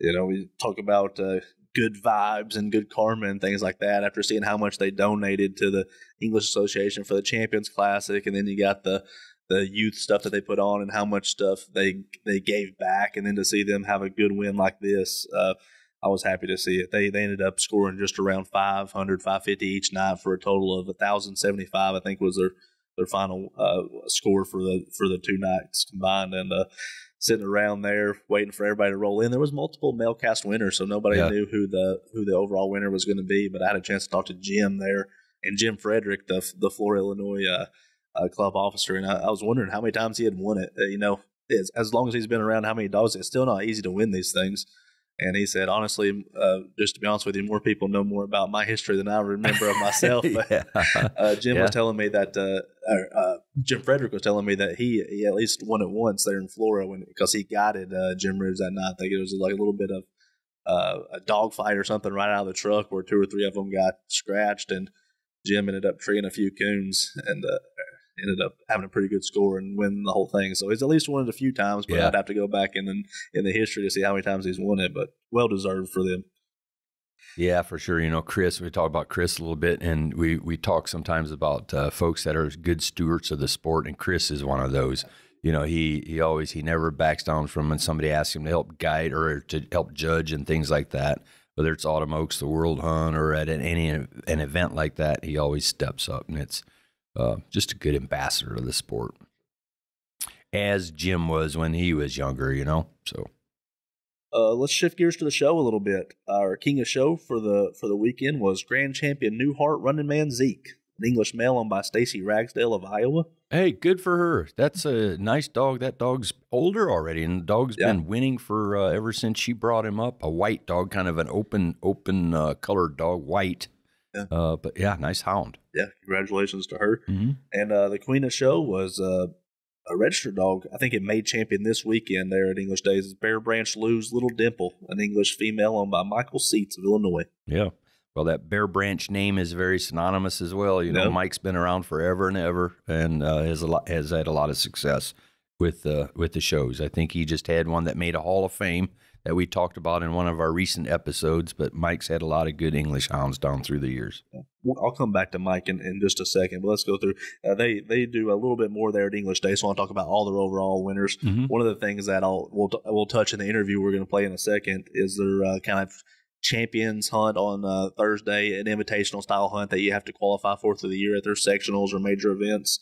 You know, we talk about uh, good vibes and good karma and things like that after seeing how much they donated to the English Association for the Champions Classic, and then you got the the youth stuff that they put on and how much stuff they they gave back, and then to see them have a good win like this, uh, I was happy to see it. They they ended up scoring just around 500, 550 each night for a total of 1,075, I think was their their final uh, score for the for the two nights combined, and uh, sitting around there waiting for everybody to roll in. There was multiple male cast winners, so nobody Yeah. knew who the who the overall winner was going to be. But I had a chance to talk to Jim there and Jim Frederick, the the Flora Illinois uh, uh, club officer, and I, I was wondering how many times he had won it. Uh, you know, as, as long as he's been around, how many dogs? It's still not easy to win these things. And he said, honestly, uh, just to be honest with you, more people know more about my history than I remember of myself. Yeah. uh, Jim Yeah. was telling me that uh, or, uh, Jim Frederick was telling me that he, he at least won it once there in Flora when because he guided uh, Jim Reeves that night. I think it was like a little bit of uh, a dog fight or something right out of the truck where two or three of them got scratched, and Jim ended up treeing a few coons and uh, ended up having a pretty good score and win the whole thing. So he's at least won it a few times, but Yeah. I'd have to go back in the, in the history to see how many times he's won it. But well deserved for them. Yeah, for sure. You know, Chris, we talk about Chris a little bit, and we, we talk sometimes about uh, folks that are good stewards of the sport, and Chris is one of those. You know, he, he always, he never backs down from when somebody asks him to help guide or to help judge and things like that. Whether it's Autumn Oaks, the World Hunt, or at an, any an event like that, he always steps up, and it's uh, just a good ambassador of the sport. As Jim was when he was younger, you know. So Uh, let's shift gears to the show a little bit. Our king of show for the for the weekend was Grand Champion Newhart Running Man Zeke, an English male owned by Stacy Ragsdale of Iowa. Hey, good for her. That's a nice dog. That dog's older already, and the dog's Yeah. been winning for uh, ever since she brought him up. A white dog, kind of an open, open uh, colored dog, white. Yeah. Uh, but yeah, nice hound. Yeah, congratulations to her. Mm-hmm. And uh, the queen of show was uh, a registered dog. I think it made champion this weekend there at English Days. Bear Branch Lou's Little Dimple, an English female owned by Michael Seats of Illinois. Yeah. Well, that Bear Branch name is very synonymous as well. You know. Mike's been around forever and ever, and uh, has a lot has had a lot of success with uh, with the shows. I think he just had one that made a Hall of Fame that we talked about in one of our recent episodes. But Mike's had a lot of good English hounds down through the years. I'll come back to Mike in, in just a second, but let's go through. Uh, they they do a little bit more there at English Day, so I want to talk about all their overall winners. Mhm. One of the things that I'll we'll, we'll touch in the interview we're going to play in a second is their uh, kind of champions hunt on uh, Thursday, an invitational style hunt that you have to qualify for through the year at their sectionals or major events.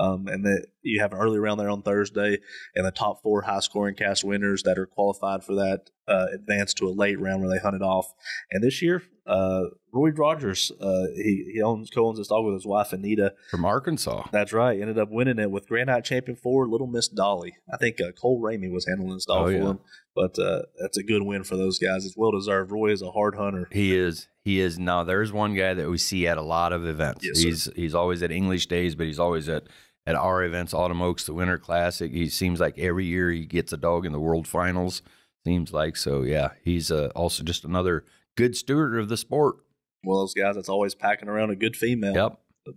Um, and that you have an early round there on Thursday, and the top four high scoring cast winners that are qualified for that uh, advance to a late round where they hunt it off. And this year, uh, Roy Rogers, uh, he, he owns co owns this dog with his wife Anita. From Arkansas. That's right. Ended up winning it with Grand Night Champion Four, Little Miss Dolly. I think uh, Cole Ramey was handling this dog Oh, for yeah. him, but uh, that's a good win for those guys. It's well deserved. Roy is a hard hunter. He is. He is. Now there's one guy that we see at a lot of events. Yes, sir. he's he's always at English days, but he's always at at our events, Autumn Oaks, the Winter Classic. He seems like every year he gets a dog in the World Finals. Seems like so. Yeah, he's uh, also just another good steward of the sport. One of those guys that's always packing around a good female. Yep.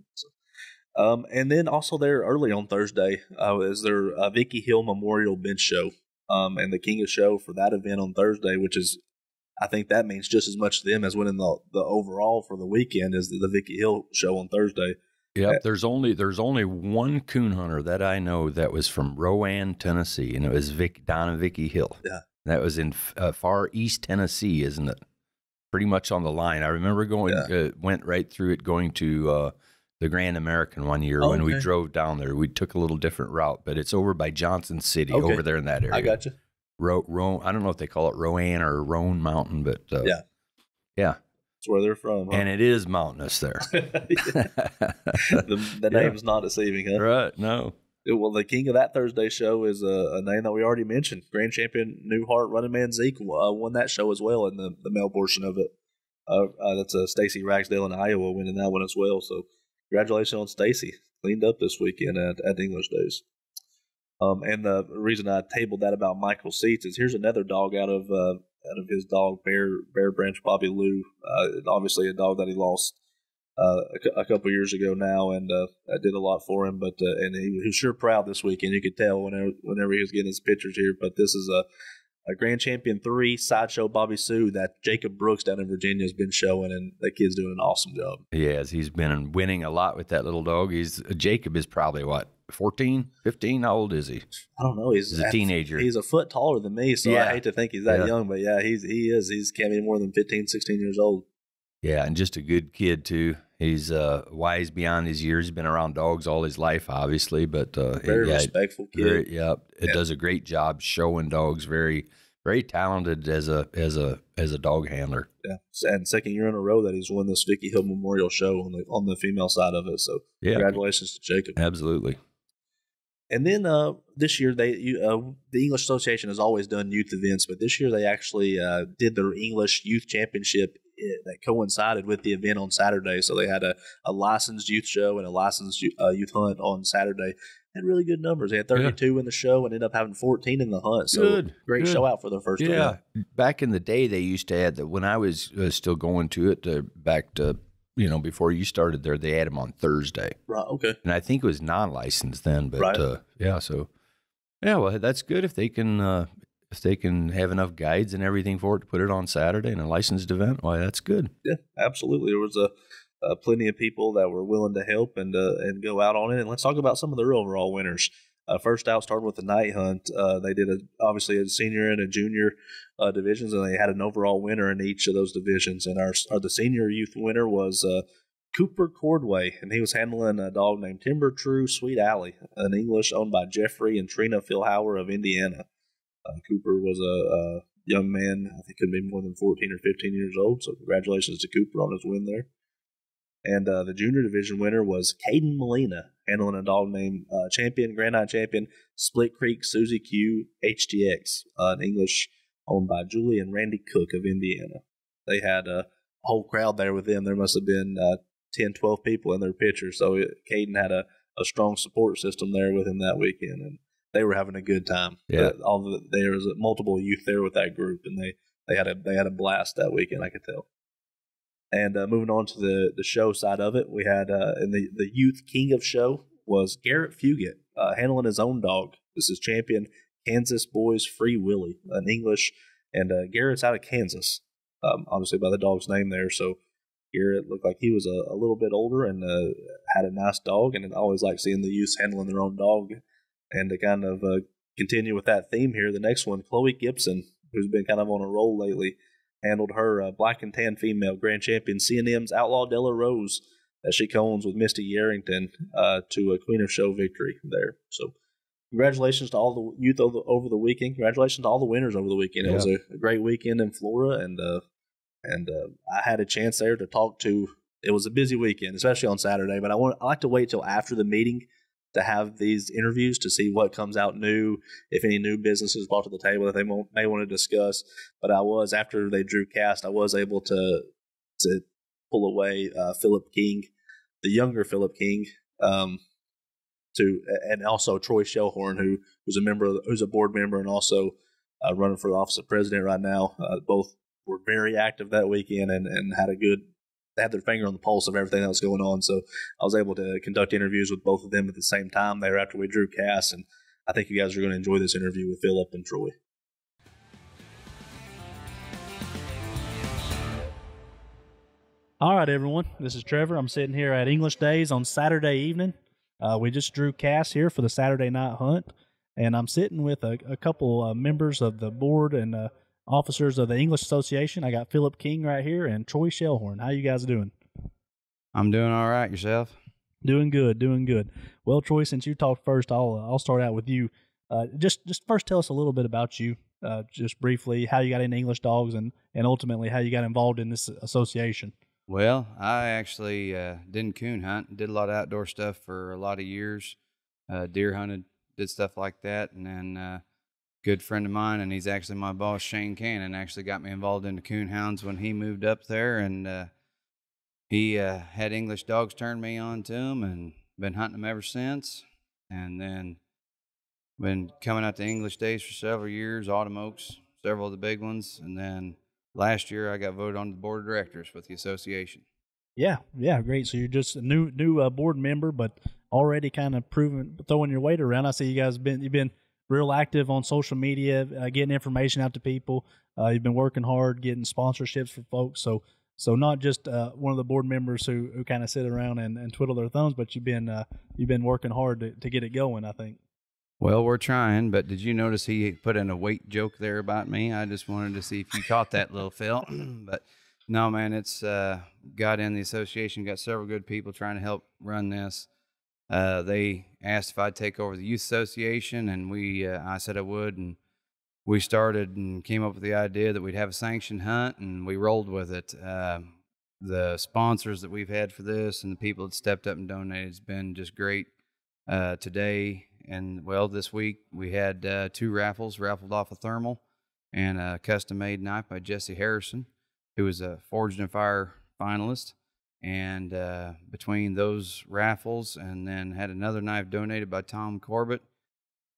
Um, and then also there early on Thursday uh, is their uh, Vicky Hill Memorial Bench Show. Um, and the King of Show for that event on Thursday, which is, I think that means just as much to them as winning the the overall for the weekend is the, the Vicky Hill Show on Thursday. Yep. There's only there's only one coon hunter that I know that was from Rowan, Tennessee, and it was Vic Don and Vicky Hill. Yeah. That was in uh, far east Tennessee, isn't it? Pretty much on the line. I remember going uh, went right through it going to uh, the Grand American one year Oh, when we drove down there. We took a little different route, but it's over by Johnson City, Okay. over there in that area. I got you. Ro- Ro- I don't know if they call it Rowan or Roan Mountain, but uh, Yeah. yeah, That's where they're from. Huh? and it is mountainous there. the, the Yeah. name's not deceiving, huh? right? No. Well, the king of that Thursday show is a, a name that we already mentioned. Grand champion Newhart running man Zeke uh, won that show as well in the, the male portion of it. Uh, uh, that's uh, Stacy Ragsdale in Iowa winning that one as well. So congratulations on Stacy. Cleaned up this weekend at, at English Days. Um, and the reason I tabled that about Michael Seats is here's another dog out of uh, out of his dog Bear Bear Branch Bobby Lou. Uh, obviously a dog that he lost uh, a, a couple years ago now, and uh, I did a lot for him. But uh, and he, he was sure proud this weekend. You could tell whenever whenever he was getting his pictures here. But this is a a Grand Champion three sideshow Bobby Sue that Jacob Brooks down in Virginia has been showing, and that kid's doing an awesome job. He has. He's been winning a lot with that little dog. He's Jacob is probably what 14, 15? How old is he? I don't know. He's, He's a teenager. He's a foot taller than me, so Yeah. I hate to think he's that Yeah. young. But yeah, he's he is. He's can't be more than 15, 16 years old. Yeah, and just a good kid too. He's uh, wise beyond his years. He's been around dogs all his life, obviously, but uh, Very yeah, respectful kid. very, yeah, it does a great job showing dogs. Very, very talented as a as a as a dog handler. Yeah, and second year in a row that he's won this Vicky Hill Memorial Show on the on the female side of it. So Yeah, congratulations to Jacob. absolutely. And then uh, this year, they you, uh, the English Association has always done youth events, but this year they actually uh, did their English Youth Championship uh, that coincided with the event on Saturday. So they had a, a licensed youth show and a licensed uh, youth hunt on Saturday. Had really good numbers. They had 32 in the show and ended up having 14 in the hunt. So Good, great good. show out for their first Yeah, event. back in the day, they used to add that. When I was uh, still going to it, uh, back to you know before you started there, they had them on Thursday. Right. Okay. and I think it was non-licensed then. But Right. uh, yeah, so yeah, well, that's good if they can uh, if they can have enough guides and everything for it to put it on Saturday in a licensed event. Why, that's good. Yeah, absolutely. There was a uh, plenty of people that were willing to help and uh, and go out on it. And let's talk about some of their overall winners. Uh, first out, starting with the night hunt. Uh, they did a, obviously a senior and a junior uh, divisions, and they had an overall winner in each of those divisions. And our, our the senior youth winner was uh, Cooper Cordway, and he was handling a dog named Timber True Sweet Alley, an English owned by Jeffrey and Trina Philhauer of Indiana. Uh, Cooper was a, a young man, I think could be more than 14 or 15 years old. So congratulations to Cooper on his win there. And uh, the junior division winner was Caden Molina, handling a dog named uh, Champion, Grand Champion, Split Creek Susie Q HTX, uh, an English owned by Julie and Randy Cook of Indiana. They had a whole crowd there with them. There must have been uh, 10, 12 people in their picture. So it, Caden had a, a strong support system there with him that weekend. And they were having a good time. Yeah. All the, there was multiple youth there with that group, and they, they had a they had a blast that weekend. I could tell. And uh, moving on to the the show side of it, we had uh, in the the youth king of show was Garrett Fugit uh, handling his own dog. This is champion Kansas Boys Free Willie, an English, and uh, Garrett's out of Kansas, um, obviously by the dog's name there. So Garrett looked like he was a, a little bit older and uh, had a nice dog, and I always like seeing the youth handling their own dog. And to kind of uh, continue with that theme here, the next one, Chloe Gibson, who's been kind of on a roll lately, handled her uh, black and tan female grand champion C&M's Outlaw Della Rose as she cones with Misty Yarrington uh, to a Queen of Show victory there. So congratulations to all the youth over the, over the weekend. Congratulations to all the winners over the weekend. It was a, a, great weekend in Flora, and uh, and uh, I had a chance there to talk to. It was a busy weekend, especially on Saturday. But I want I like to wait till after the meeting to have these interviews to see what comes out new, if any new businesses brought to the table that they may want to discuss. But I was after they drew cast, I was able to to pull away uh, Philip King, the younger Philip King, um, to and also Troy Shellhorn, who who's a member, of, who's a board member, and also uh, running for the office of president right now. Uh, both were very active that weekend and, and had a good had their finger on the pulse of everything that was going on. So I was able to conduct interviews with both of them at the same time there after we drew cast, and I think you guys are going to enjoy this interview with Philip and Troy. All right, everyone. This is Trevor. I'm sitting here at English Days on Saturday evening. Uh, we just drew cast here for the Saturday night hunt, and I'm sitting with a, a couple uh, members of the board and uh, officers of the English Association. I got Philip King right here and Troy Shellhorn. How you guys doing? I'm doing all right. Yourself? Doing good, doing good. Well, Troy, since you talked first, I'll uh, I'll start out with you. Uh, just just first tell us a little bit about you, uh, just briefly, how you got into English dogs, and and ultimately how you got involved in this association. Well, I actually uh, didn't coon hunt, did a lot of outdoor stuff for a lot of years. Uh, deer hunted, did stuff like that, and then uh, good friend of mine, and he's actually my boss, Shane Cannon, actually got me involved in the coon hounds when he moved up there, and uh, he uh, had English dogs turn me on to him, and been hunting them ever since. And then been coming out to English days for several years, Autumn Oaks, several of the big ones, and then last year I got voted on the board of directors with the association. Yeah, yeah, great. So you're just a new new uh, board member, but already kind of proving throwing your weight around. I see you guys been you've been real active on social media, uh, getting information out to people. Uh, you've been working hard, getting sponsorships for folks. So, so not just uh, one of the board members who, who kind of sit around and, and twiddle their thumbs, but you've been uh, you've been working hard to, to get it going. I think. Well, we're trying, but did you notice he put in a weight joke there about me? I just wanted to see if you caught that little Phil. but no, man, it's uh, got in the association, got several good people trying to help run this. Uh, they asked if I'd take over the youth association, and we uh, I said I would, and we started and came up with the idea that we'd have a sanctioned hunt, and we rolled with it. Uh, the sponsors that we've had for this and the people that stepped up and donated has been just great. Uh, today and well, this week we had uh, two raffles raffled off a thermal and a custom made knife by Jesse Harrison, who was a Forged in Fire finalist. And uh, between those raffles and then had another knife donated by Tom Corbett,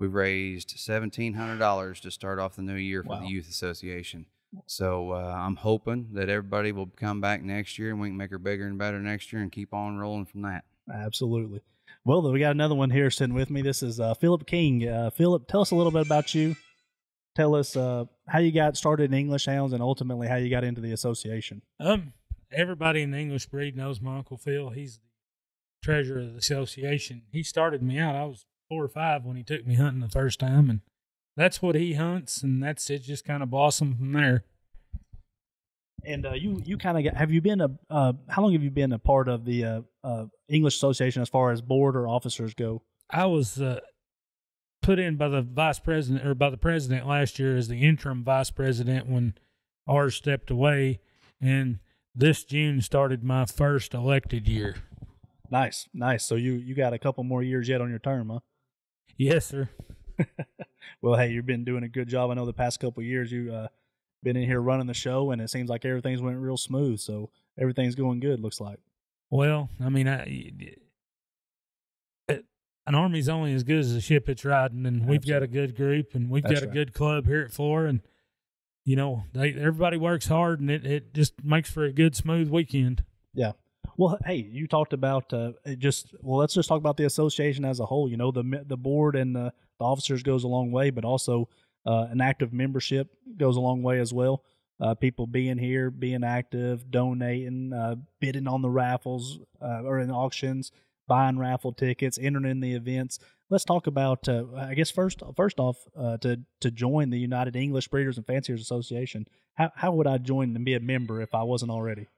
we raised $1,700 to start off the new year for wow. the Youth Association. So uh, I'm hoping that everybody will come back next year and we can make her bigger and better next year and keep on rolling from that. Absolutely. Well, we got another one here sitting with me. This is uh, Philip King. Uh, Philip, tell us a little bit about you. Tell us uh, how you got started in English Hounds and ultimately how you got into the association. Um, everybody in the English breed knows my Uncle Phil. He's the treasurer of the association. He started me out. I was four or five when he took me hunting the first time, and that's what he hunts, and that's it. Just kind of blossomed from there. And uh, you, you kind of have you been a uh, how long have you been a part of the uh, uh English Association as far as board or officers go? I was uh, put in by the vice president or by the president last year as the interim vice president when ours stepped away, and this June started my first elected year. Nice, nice. So you you got a couple more years yet on your term, huh? Yes, sir. well, hey, you've been doing a good job. I know the past couple years you uh, been in here running the show, and it seems like everything's went real smooth. So everything's going good. Looks like. Well, I mean, I, it, an army's only as good as the ship it's riding, and we've got a good group, and we've That's got a right. good club here at Flora, and you know, they everybody works hard, and it it just makes for a good smooth weekend. Yeah. Well, hey, you talked about uh, just well. Let's just talk about the association as a whole. You know, the the board and the, the officers goes a long way, but also uh, an active membership goes a long way as well. Uh, people being here, being active, donating, uh, bidding on the raffles uh, or in auctions, buying raffle tickets, entering in the events. Let's talk about. Uh, I guess first, first off, uh, to to join the United English Breeders and Fanciers Association, how how would I join and be a member if I wasn't already?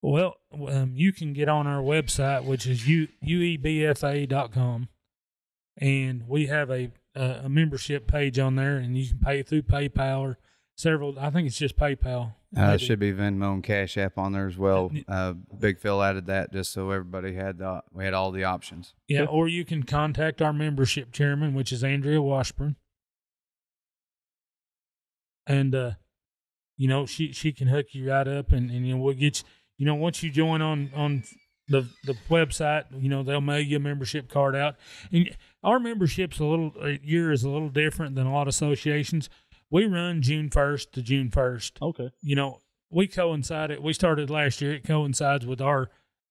Well, um, you can get on our website, which is u, uebfa.com, and we have a a membership page on there, and you can pay through PayPal or several. I think it's just PayPal. Uh, should be Venmo and Cash App on there as well. Uh, Big Phil added that just so everybody had the, we had all the options. Yeah, or you can contact our membership chairman, which is Andrea Washburn, and uh, you know she she can hook you right up, and, and you know we'll get you. You know, once you join on on the the website, you know they'll mail you a membership card out, and our membership's a little a year is a little different than a lot of associations. We run June first to June first. Okay. You know, we coincide it. We started last year. It coincides with our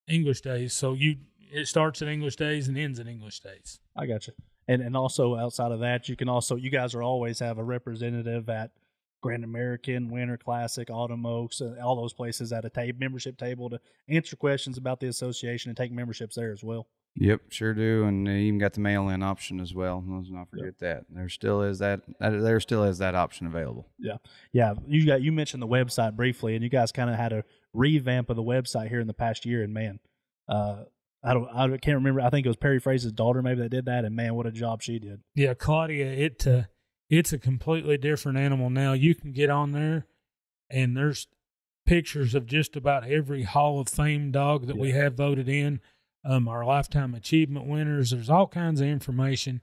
English days, so you it starts at English days and ends at English days. I got you. And and also outside of that, you can also you guys are always have a representative at Grand American, Winter Classic, Autumn Oaks, uh, all those places at a table membership table to answer questions about the association and take memberships there as well. Yep, sure do, and they even got the mail-in option as well. Let's not forget that. There still is that, that. There still is that option available. Yeah, yeah. You got you mentioned the website briefly, and you guys kind of had a revamp of the website here in the past year. And man, uh, I don't, I can't remember. I think it was Perry Fraser's daughter maybe that did that, and man, what a job she did. Yeah, Claudia, it uh, it's a completely different animal now. You can get on there, and there's pictures of just about every Hall of Fame dog that we have voted in. Um, our lifetime achievement winners. There's all kinds of information.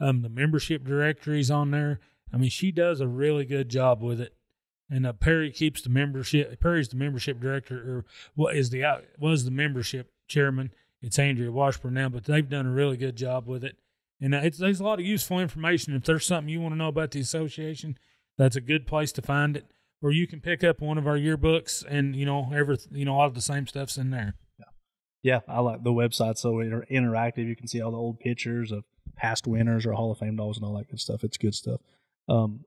Um, the membership directory's on there. I mean, she does a really good job with it. And uh, Perry keeps the membership. Perry's the membership director, or what is the was the membership chairman. It's Andrea Washburn now, but they've done a really good job with it. And uh, it's, there's a lot of useful information. If there's something you want to know about the association, that's a good place to find it. Or you can pick up one of our yearbooks, and you know, every you know, a lot of the same stuff's in there. Yeah, I like the website so inter- interactive. You can see all the old pictures of past winners or Hall of Fame dogs and all that good stuff. It's good stuff. Um,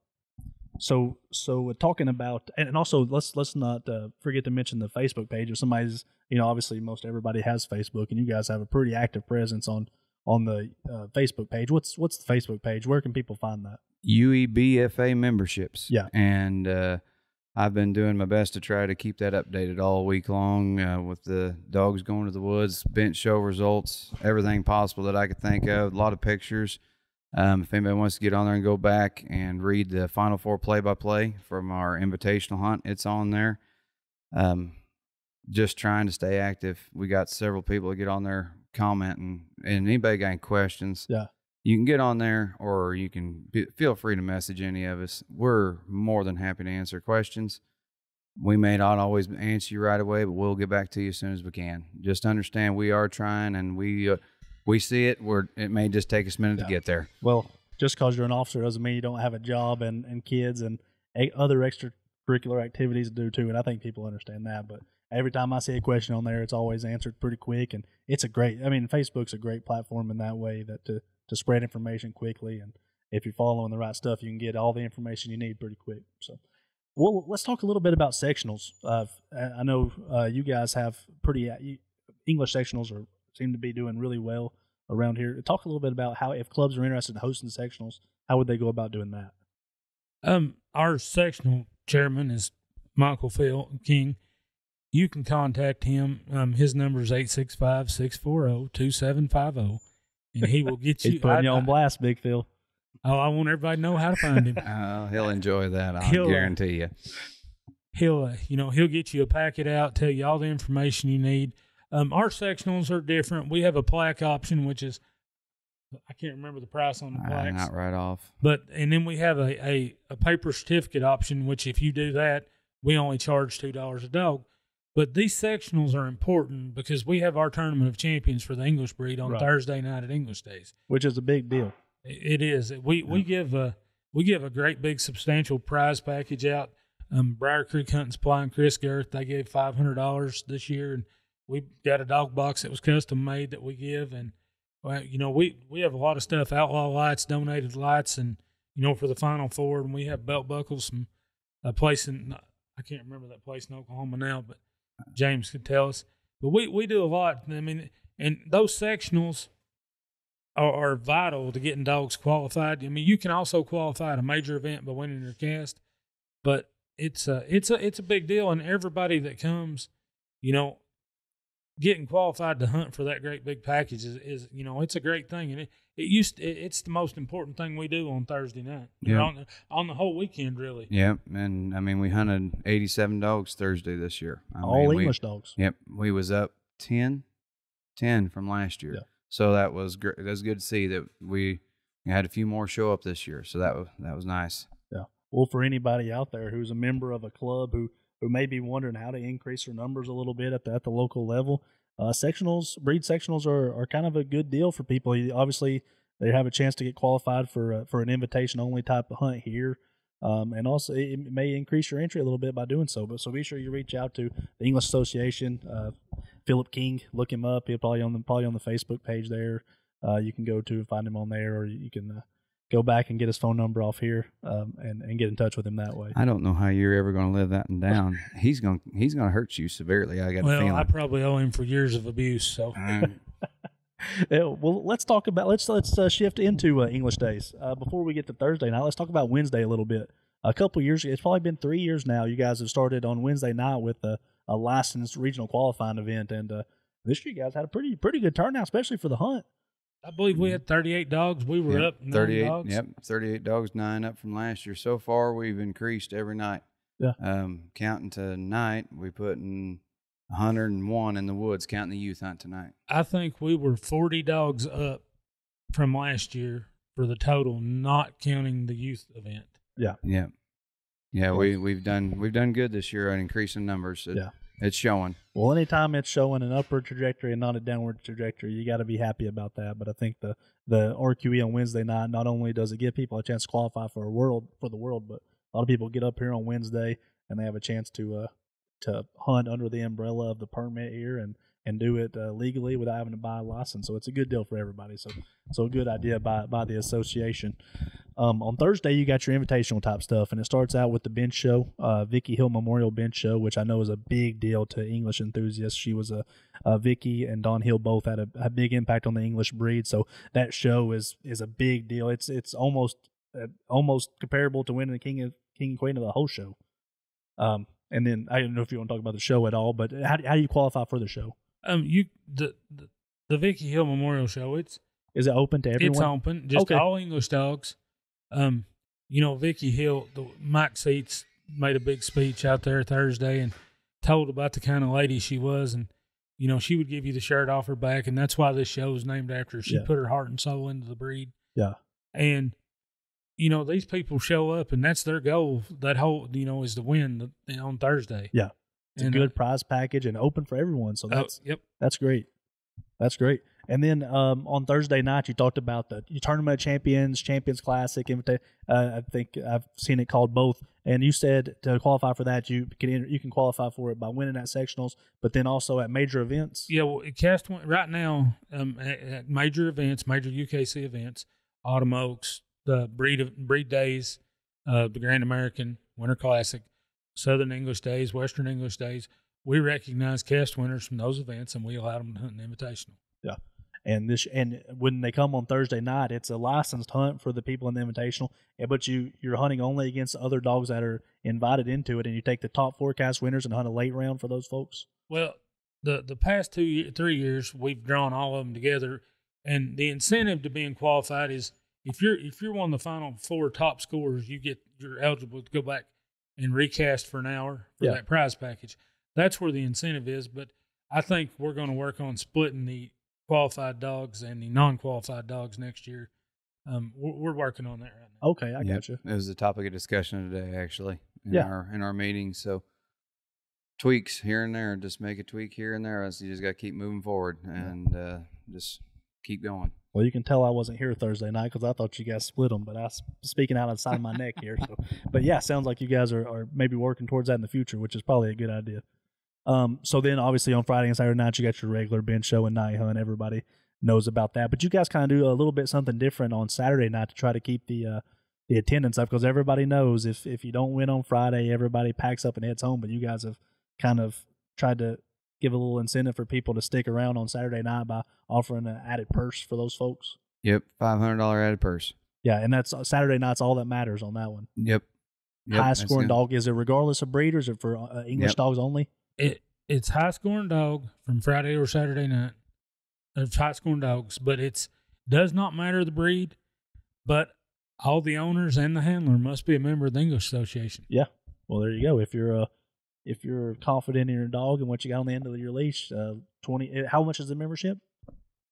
so so talking about and also let's let's not uh, forget to mention the Facebook page. If somebody's you know obviously most everybody has Facebook, and you guys have a pretty active presence on on the uh, Facebook page. What's what's the Facebook page? Where can people find that? UEBFA memberships. Yeah. And uh, I've been doing my best to try to keep that updated all week long uh, with the dogs going to the woods, bench show results, everything possible that I could think of. A lot of pictures. Um, if anybody wants to get on there and go back and read the Final Four play by play from our invitational hunt, it's on there. Um, just trying to stay active. We got several people to get on there commenting, and anybody got any questions, Yeah. You can get on there or you can be, feel free to message any of us. We're more than happy to answer questions. We may not always answer you right away, but we'll get back to you as soon as we can. Just understand we are trying and we uh, we see it. We're it may just take us a minute to get there. Well, just because you're an officer doesn't mean you don't have a job and, and kids and a, other extracurricular activities to do too. And I think people understand that. But every time I see a question on there, it's always answered pretty quick. And it's a great, I mean, Facebook's a great platform in that way that to, to spread information quickly. And if you're following the right stuff, you can get all the information you need pretty quick. So, well, let's talk a little bit about sectionals. Uh, I know uh, you guys have pretty uh, English sectionals are seem to be doing really well around here. Talk a little bit about how if clubs are interested in hosting sectionals, how would they go about doing that? Um, our sectional chairman is Michael Phil King. You can contact him. Um, his number is 865-640-2750, and he will get you. He's putting you on blast, Big Phil. Oh, I want everybody to know how to find him. Uh, he'll enjoy that. I He'll, uh, guarantee you. he'll uh, you know he'll get you a packet out tell you all the information you need um, our sectionals are different we have a plaque option which is i can't remember the price on the Uh, plaques not right off. but and then we have a, a, a paper certificate option which if you do that we only charge two dollars a dog but these sectionals are important because we have our tournament of champions for the english breed on Right. thursday night at english days Which is a big deal. it it is. We we give a we give a great big substantial prize package out. Um, Briar Creek Hunting Supply and Chris Garrett, they gave five hundred dollars this year, and we got a dog box that was custom made that we give, and well, you know, we we have a lot of stuff, outlaw lights, donated lights, and you know, for the final four, and we have belt buckles from a place in I can't remember that place in Oklahoma now, but James could tell us. But we we do a lot. I mean, and those sectionals are, are vital to getting dogs qualified. I mean, you can also qualify at a major event by winning your cast, but it's a it's a it's a big deal, and everybody that comes, you know, getting qualified to hunt for that great big package is, is you know it's a great thing, and it, it used it, it's the most important thing we do on Thursday night. Yeah. on the, on the whole weekend really. Yep, and I mean we hunted 87 dogs Thursday this year. I All mean, we- English dogs. Yep, we was up 10, 10 from last year. Yeah. So that was great. That was good to see that we had a few more show up this year. So that was that was nice. Yeah. Well, for anybody out there who's a member of a club who who may be wondering how to increase their numbers a little bit at the at the local level, uh, sectionals, breed sectionals are, are kind of a good deal for people. Obviously, they have a chance to get qualified for uh, for an invitation only type of hunt here. Um, and also, it may increase your entry a little bit by doing so. But so be sure you reach out to the English Association. Uh, Philip King, look him up. He'll probably on the probably on the Facebook page there. Uh, you can go to and find him on there, or you can uh, go back and get his phone number off here um, and and get in touch with him that way. I don't know how you're ever going to live that one down. he's going to he's going to hurt you severely. I got a Well, feeling. I probably owe him for years of abuse. So Um, Yeah, well, let's talk about let's let's uh, shift into uh, English days uh, before we get to Thursday night. Let's talk about Wednesday a little bit. A couple years, it's probably been three years now. You guys have started on Wednesday night with a, a licensed regional qualifying event, and uh, this year you guys had a pretty pretty good turnout, especially for the hunt. I believe we had 38 dogs. We were yep, up nine 38. dogs. Yep, 38 dogs, nine up from last year. So far, we've increased every night. Yeah. Um, counting tonight, we put in 101 in the woods, counting the youth hunt tonight. I think we were 40 dogs up from last year for the total, not counting the youth event. Yeah. Yeah, we we've done we've done good this year on increasing numbers. It- Yeah. It's showing. Well, anytime it's showing an upward trajectory and not a downward trajectory, you got to be happy about that. But I think the the RQE on Wednesday night not only does it give people a chance to qualify for a world for the world, but a lot of people get up here on Wednesday and they have a chance to uh to hunt under the umbrella of the permit here and and do it uh, legally without having to buy a license. So it's a good deal for everybody. So so a good idea by by the association. Um, on Thursday, you got your invitational type stuff, and it starts out with the bench show, uh, Vicky Hill Memorial Bench Show, which I know is a big deal to English enthusiasts. She was a, uh, Vicky and Don Hill both had a, a big impact on the English breed, so that show is is a big deal. It's it's almost uh, almost comparable to winning the King of King and Queen of the whole show. Um, and then I don't know if you want to talk about the show at all, but how how do you qualify for the show? Um, you the the, the Vicky Hill Memorial Show. It's Is it open to everyone? it's open, just Okay. all English dogs. Um, you know, Vicky Hill, the Mike Seats made a big speech out there Thursday and told about the kind of lady she was, and you know, she would give you the shirt off her back, and that's why this show is named after her. She Yeah. put her heart and soul into the breed. Yeah. and you know these people show up, and that's their goal. That whole you know is to win the, on Thursday. Yeah. It's And, a uh, good prize package and open for everyone. So oh, that's yep. That's great. That's great. And then um, on Thursday night, you talked about the tournament of champions, Champions Classic. Uh, I think I've seen it called both. And you said to qualify for that, you can you can qualify for it by winning at sectionals, but then also at major events. Yeah, well, it cast one right now um, at, at major events, major UKC events, Autumn Oaks, the breed of, breed days, uh, the Grand American Winter Classic, Southern English Days, Western English Days. We recognize cast winners from those events, and we allow them to hunt an invitational. Yeah. And this and when they come on Thursday night, it's a licensed hunt for the people in the invitational. But you you're hunting only against other dogs that are invited into it, and you take the top four cast winners and hunt a late round for those folks. Well, the the past two three years, we've drawn all of them together, and the incentive to being qualified is if you're if you're one of the final four top scorers, you get you're eligible to go back and recast for an hour for Yeah. that prize package. That's where the incentive is. But I think we're going to work on splitting the qualified dogs and the non-qualified dogs next year. Um, we're, we're working on that right now. Okay, I Yep. got you. It was the topic of discussion today, actually, in Yeah. our in our meeting. So tweaks here and there, just make a tweak here and there. As you just got to keep moving forward and uh, just keep going. Well, you can tell I wasn't here Thursday night because I thought you guys split them, but I was speaking out of the side of my neck here. So, but yeah, sounds like you guys are, are maybe working towards that in the future, which is probably a good idea. Um, so then obviously on Friday and Saturday night you got your regular bench show and night hunt. Everybody knows about that, but you guys kind of do a little bit something different on Saturday night to try to keep the uh, the attendance up because everybody knows if if you don't win on Friday, everybody packs up and heads home. But you guys have kind of tried to give a little incentive for people to stick around on Saturday night by offering an added purse for those folks. Yep, five hundred dollar added purse. Yeah, and that's uh, Saturday night's all that matters on that one. Yep. Yep, High that's scoring good. dog is it regardless of breed or is it for uh, English Yep. dogs only? It it's high scoring dog from Friday or Saturday night. It's high scoring dogs, but it's does not matter the breed, but all the owners and the handler must be a member of the English Association. Yeah. Well, there you go. If you're uh, if you're confident in your dog and what you got on the end of your leash, uh, twenty. uh, How much is the membership?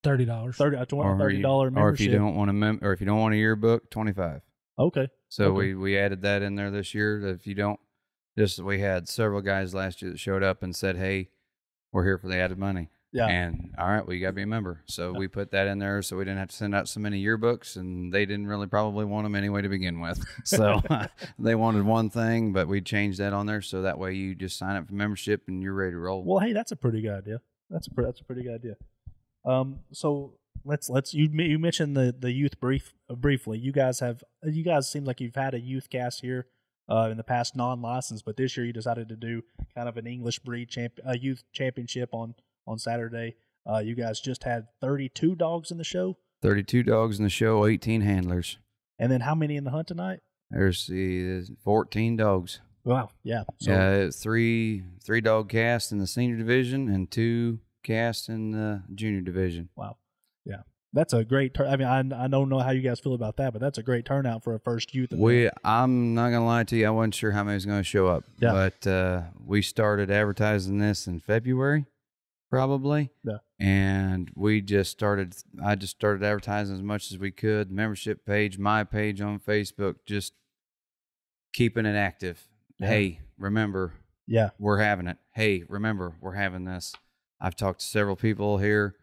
Thirty dollars. Thirty. Uh, twenty. Or Thirty you- dollar Or if you don't want a mem- or if you don't want a yearbook, twenty five. Okay. So Okay. we we added that in there this year. That if you don't, just we had several guys last year that showed up and said, "Hey, we're here for the added money." Yeah. And all right, well, you got to be a member. So Yeah. we put that in there, so we didn't have to send out so many yearbooks, and they didn't really probably want them anyway to begin with. So they wanted one thing, but we changed that on there, so that way you just sign up for membership and you're ready to roll. Well, hey, that's a pretty good idea. That's a pre- that's a pretty good idea. Um, so let's let's you you mentioned the the youth brief uh, briefly. You guys have you guys seem like you've had a youth cast here uh, in the past non licensed, but this year you decided to do kind of an English breed champ a youth championship on on Saturday. Uh, you guys just had 32 dogs in the show, Thirty-two dogs in the show, eighteen handlers. and then how many in the hunt tonight? There's the fourteen dogs. Wow, yeah, so, yeah, three three dog casts in the senior division and two casts in the junior division. Wow, yeah, that's a great. Tur- I mean, I I don't know how you guys feel about that, but that's a great turnout for a first youth. event. We, I'm not gonna lie to you, I wasn't sure how many was gonna show up. Yeah. But uh, we started advertising this in February, probably. Yeah. And we just started. I just started advertising as much as we could. Membership page, my page on Facebook, just keeping it active. Yeah. Hey, remember yeah, we're having it. Hey, remember we're having this. I've talked to several people here.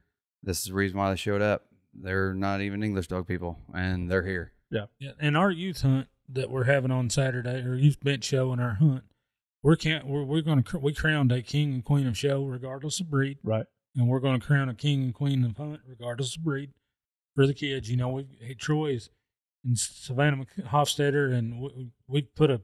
This is the reason why they showed up. They're not even English dog people, and they're here. Yeah, yeah. and our youth hunt that we're having on Saturday, or youth bench show in our hunt, we're can't we're, we're going to we crowned a king and queen of show regardless of breed, right. and we're going to crown a king and queen of hunt regardless of breed for the kids. You know, we hey, Troy's and Savannah Hofstetter, and we we put a,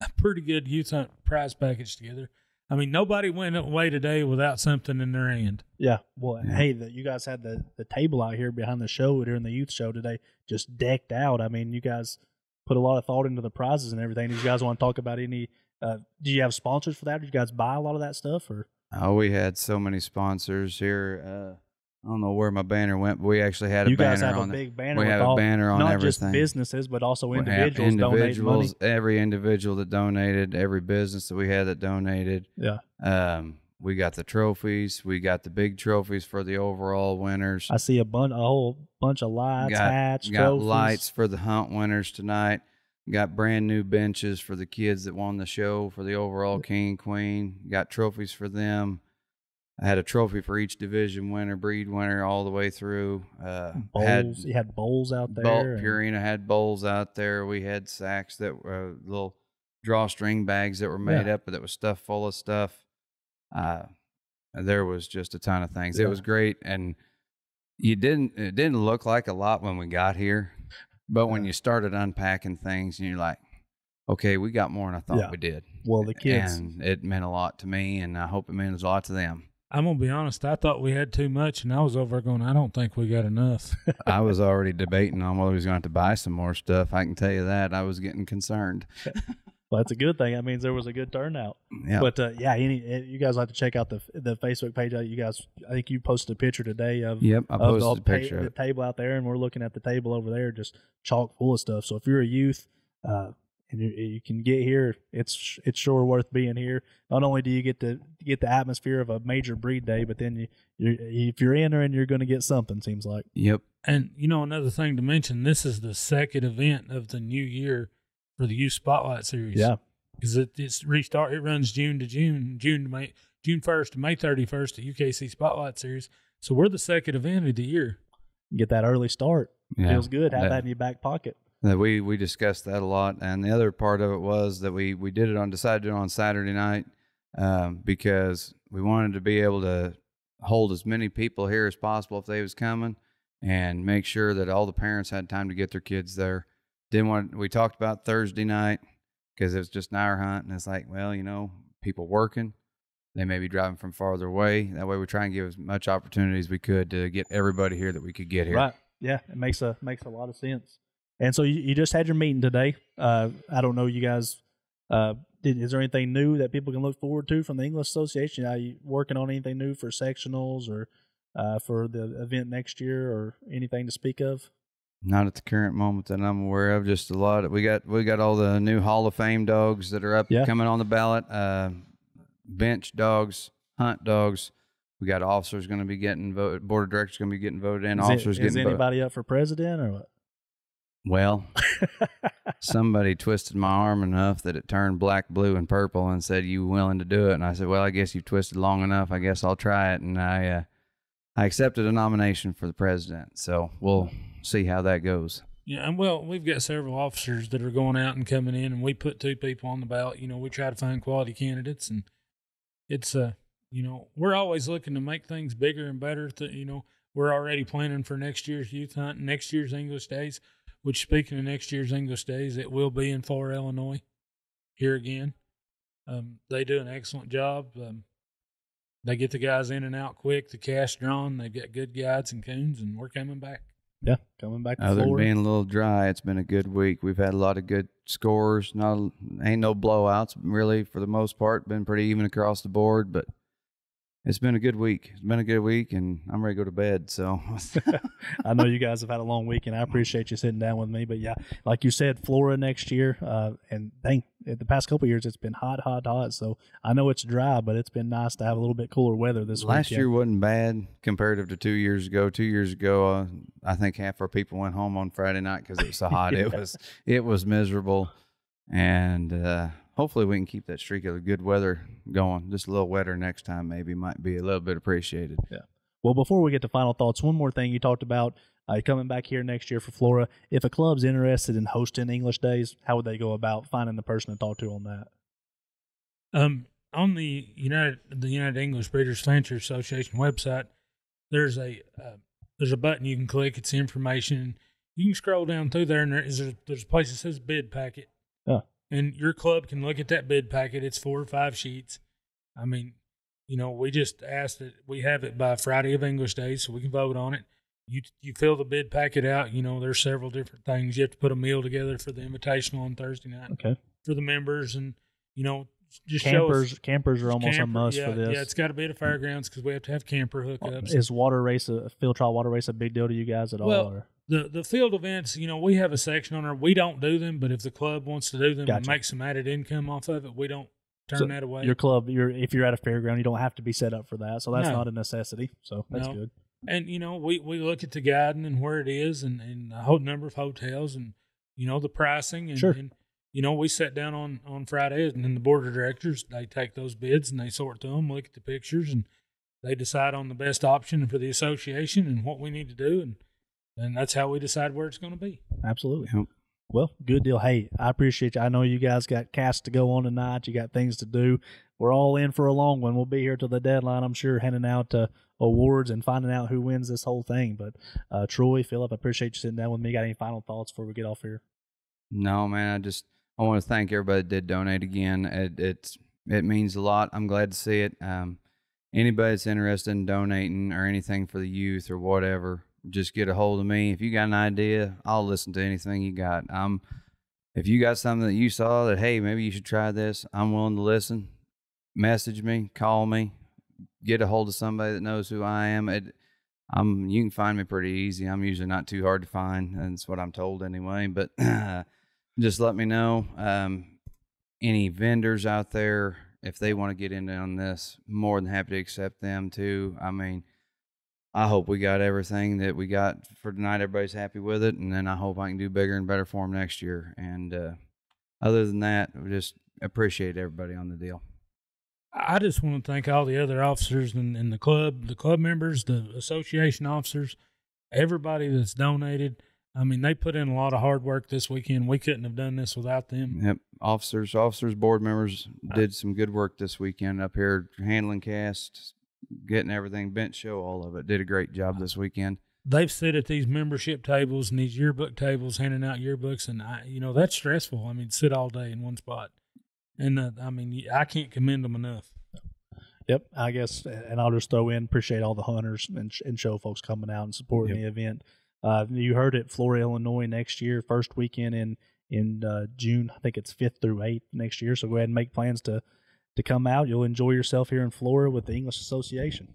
a pretty good youth hunt prize package together. I mean, nobody went away today without something in their hand. Yeah. Well, hey, the, you guys had the, the table out here behind the show during the youth show today, just decked out. I mean, you guys put a lot of thought into the prizes and everything. Do you guys want to talk about any? Uh, do you have sponsors for that? Did you guys buy a lot of that stuff, or Oh, we had so many sponsors here. Uh, I don't know where my banner went, but we actually had a you guys banner have a on it. big banner We have all, a banner on not everything. just businesses, but also individuals, individuals, every individual that donated, every business that we had that donated. Yeah, Um, we got the trophies. We got the big trophies for the overall winners. I see a bunch, a whole bunch of lights, got, hats, got trophies. lights for the hunt winners tonight. Got brand new benches for the kids that won the show for the overall king and queen. Got trophies for them. I had a trophy for each division winner, breed winner, all the way through. Uh, bowls. had you had bowls out there. And- Purina had bowls out there. We had sacks that were little drawstring bags that were made Yeah. up that was stuffed full of stuff. Uh, there was just a ton of things. It was great, and you didn't. It didn't look like a lot when we got here, but when you started unpacking things, and you're like, "Okay, we got more than I thought Yeah. we did." Well, the kids. and it meant a lot to me, and I hope it means a lot to them. I'm gonna be honest. I thought we had too much, and I was over going. I don't think we got enough. I was already debating on whether we was going to have to buy some more stuff. I can tell you that I was getting concerned. well, that's a good thing. That means there was a good turnout. Yeah. But uh, yeah, any eh, you guys have to check out the the Facebook page. Uh, You guys, I think you posted a picture today of Yep, I of posted the, a ta- picture of the table out there, and we're looking at the table over there, just chock full of stuff. So if you're a youth, uh, and you, you can get here, it's it's sure worth being here. Not only do you get to get the atmosphere of a major breed day, but then you, you if you're entering, you're going to get something. Seems like Yep. And you know, another thing to mention: this is the second event of the new year for the Youth Spotlight Series. yeah, because it, it's restart. It runs June to June, June to May, June first to May thirty first, the UKC Spotlight Series. So we're the second event of the year. get that early start. Yeah. Feels good. Have Yeah. that in your back pocket. That we we discussed that a lot, and the other part of it was that we we did it on decided to it on Saturday night um, because we wanted to be able to hold as many people here as possible if they was coming, and make sure that all the parents had time to get their kids there. Didn't want we talked about Thursday night because it was just an hour hunt, and it's like, well, you know, people working, they may be driving from farther away. That way, we try and give as much opportunity as we could to get everybody here that we could get here. Right. Yeah, it makes a makes a lot of sense. And so you, you just had your meeting today. Uh, I don't know, you guys. Uh, did, is there anything new that people can look forward to from the English Association? Are you working on anything new for sectionals or uh, for the event next year, or anything to speak of? Not at the current moment that I'm aware of. Just a lot. we got we got all the new Hall of Fame dogs that are up Yeah. coming on the ballot. Uh, bench dogs, hunt dogs. We got officers going to be getting voted. Board of directors going to be getting voted in. Is, officers is getting voted. anybody up for president or what? Well, somebody twisted my arm enough that it turned black, blue, and purple, and said, "You willing to do it?" And I said, "Well, I guess you've twisted long enough. I guess I'll try it." And I uh, I accepted a nomination for the president. So we'll see how that goes. Yeah, and well, we've got several officers that are going out and coming in, and we put two people on the ballot. You know, we try to find quality candidates, and it's uh, you know, we're always looking to make things bigger and better. To, you know, we're already planning for next year's youth hunt, next year's English Days. Which, speaking of next year's English Days, it will be in Flora Illinois, here again. Um, they do an excellent job. Um, they get the guys in and out quick. The cash drawn. They've got good guides and coons, and we're coming back. Yeah, coming back to Other than being a little dry, it's been a good week. We've had a lot of good scores. Not ain't no blowouts really for the most part. Been pretty even across the board, but it's been a good week. It's been a good week, and I'm ready to go to bed. So I know you guys have had a long week, and I appreciate you sitting down with me. But yeah, like you said, Flora next year, uh, and dang, the past couple of years it's been hot, hot, hot. So I know it's dry, but it's been nice to have a little bit cooler weather this week. last weekend. year wasn't bad comparative to two years ago. Two years ago, uh, I think half our people went home on Friday night because it was so hot. It was it was miserable, and uh, hopefully we can keep that streak of good weather going. Just a little wetter next time, maybe might be a little bit appreciated. Yeah. Well, before we get to final thoughts, one more thing you talked about uh, coming back here next year for Flora. If a club's interested in hosting English days, how would they go about finding the person to talk to on that? Um, on the United the United English Breeders Fancy Association website, there's a uh, there's a button you can click. It's information. You can scroll down through there, and there is a, there's a place that says bid packet. And your club can look at that bid packet. It's four or five sheets. I mean, you know, we just ask that we have it by Friday of English Day, so we can vote on it. You you fill the bid packet out. You know, there's several different things. You have to put a meal together for the invitational on Thursday night Okay. for the members, and you know, just Campers, campers are almost a must yeah, for this. Yeah, it's got to be at a fairgrounds because we have to have camper hookups. Is water race a field trial water race a big deal to you guys at Well, all? Or? The the field events, you know, we have a section on there. We don't do them, but if the club wants to do them and make some added income off of it, we don't turn So that away. Your club, you're if you're at a fairground, you don't have to be set up for that, so that's No. not a necessity. So that's No. good. and you know, we we look at the guiding and where it is, and and a whole number of hotels, and you know the pricing, and, Sure. and you know we sat down on on Friday, and then the board of directors they take those bids and they sort through them, look at the pictures, and they decide on the best option for the association and what we need to do, and and that's how we decide where it's going to be. Absolutely. Yep. Well, good deal. Hey, I appreciate you. I know you guys got casts to go on tonight. You got things to do. We're all in for a long one. We'll be here till the deadline, I'm sure, handing out uh, awards and finding out who wins this whole thing. But uh, Troy, Philip, I appreciate you sitting down with me. Got any final thoughts before we get off here? No, man. I just I want to thank everybody that did donate again. It it's it means a lot. I'm glad to see it. Um, anybody that's interested in donating or anything for the youth or whatever, just get a hold of me. If you got an idea, I'll listen to anything you got. Um, if you got something that you saw that hey maybe you should try this, I'm willing to listen. Message me, call me, get a hold of somebody that knows who I am. It, I'm you can find me pretty easy. I'm usually not too hard to find. That's what I'm told anyway. But just let me know. Um, any vendors out there, if they want to get in on this, more than happy to accept them too. I mean, I hope we got everything that we got for tonight. Everybody's happy with it, and then I hope I can do bigger and better for them next year. And uh, other than that, we just appreciate everybody on the deal. I just want to thank all the other officers and, and the club, the club members, the association officers. everybody that's donated. I mean, they put in a lot of hard work this weekend. We couldn't have done this without them. Yep. Officers, officers, board members did some good work this weekend up here, handling cast, getting everything, bench show, all of it. Did a great job this weekend. They've sit at these membership tables and these yearbook tables, handing out yearbooks, and I, you know, that's stressful. I mean, sit all day in one spot, and uh, I mean, I can't commend them enough. Yep, I guess, and I'll just throw in appreciate all the hunters and, and show folks coming out and supporting the event. Uh, you heard it, Flora, Illinois next year, first weekend in in uh, June. I think it's fifth through eighth next year. So go ahead and make plans to to come out. You'll enjoy yourself here in Flora with the English Association.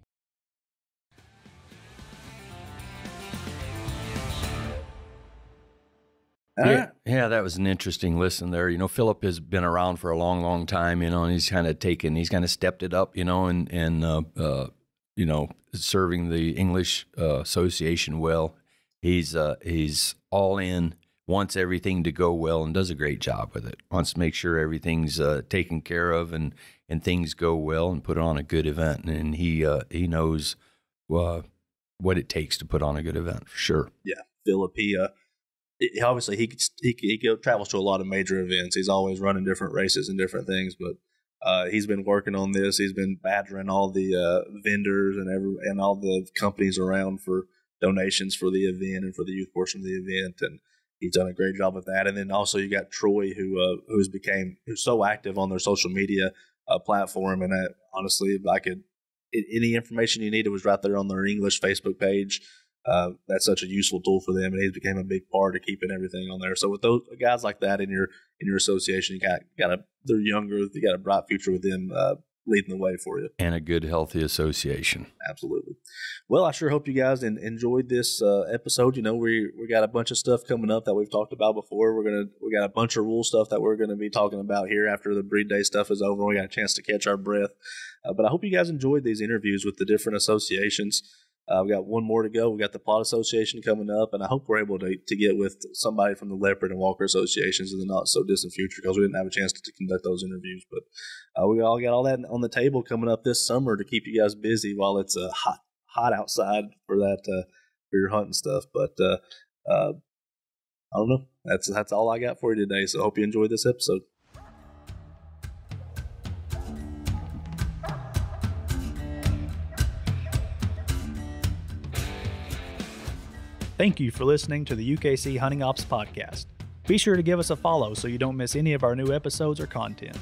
Yeah, yeah, that was an interesting listen there. You know, Philip has been around for a long, long time. You know, and he's kind of taken, he's kind of stepped it up. You know, and and uh, uh, you know, serving the English uh, Association well. He's uh, he's all in, wants everything to go well, and does a great job with it. Wants to make sure everything's uh, taken care of and and things go well, and put on a good event. And he uh, he knows uh, what it takes to put on a good event for sure. Yeah, Philip, he, obviously he he he travels to a lot of major events. He's always running different races and different things, but uh, he's been working on this. He's been badgering all the uh, vendors and every and all the companies around for donations for the event and for the youth portion of the event, and he's done a great job with that. And then also you got Troy, who uh, who's became who's so active on their social media uh, platform, and I, honestly, if I could. a- Any information you needed was right there on their English Facebook page uh, that's such a useful tool for them, and he's became a big part of keeping everything on there. So with those guys like that in your in your association, you got got a they're younger, you got a bright future with them uh, leading the way for you. And a good, healthy association. Absolutely. Well, I sure hope you guys en- enjoyed this uh, episode. You know, we we got a bunch of stuff coming up that we've talked about before. We're gonna we got a bunch of rule stuff that we're gonna be talking about here after the breed day stuff is over. We got a chance to catch our breath. Uh, but I hope you guys enjoyed these interviews with the different associations. Uh, we got one more to go. We got the Plott Association coming up, and I hope we're able to, to get with somebody from the Leopard and Walker Associations in the not so distant future because we didn't have a chance to, to conduct those interviews. But uh, we all got all that on the table coming up this summer to keep you guys busy while it's uh, hot hot outside for that uh, for your hunting stuff. But uh, uh, I don't know. That's that's all I got for you today. So hope you enjoyed this episode. Thank you for listening to the UKC Hunting Ops Podcast. Be sure to give us a follow so you don't miss any of our new episodes or content.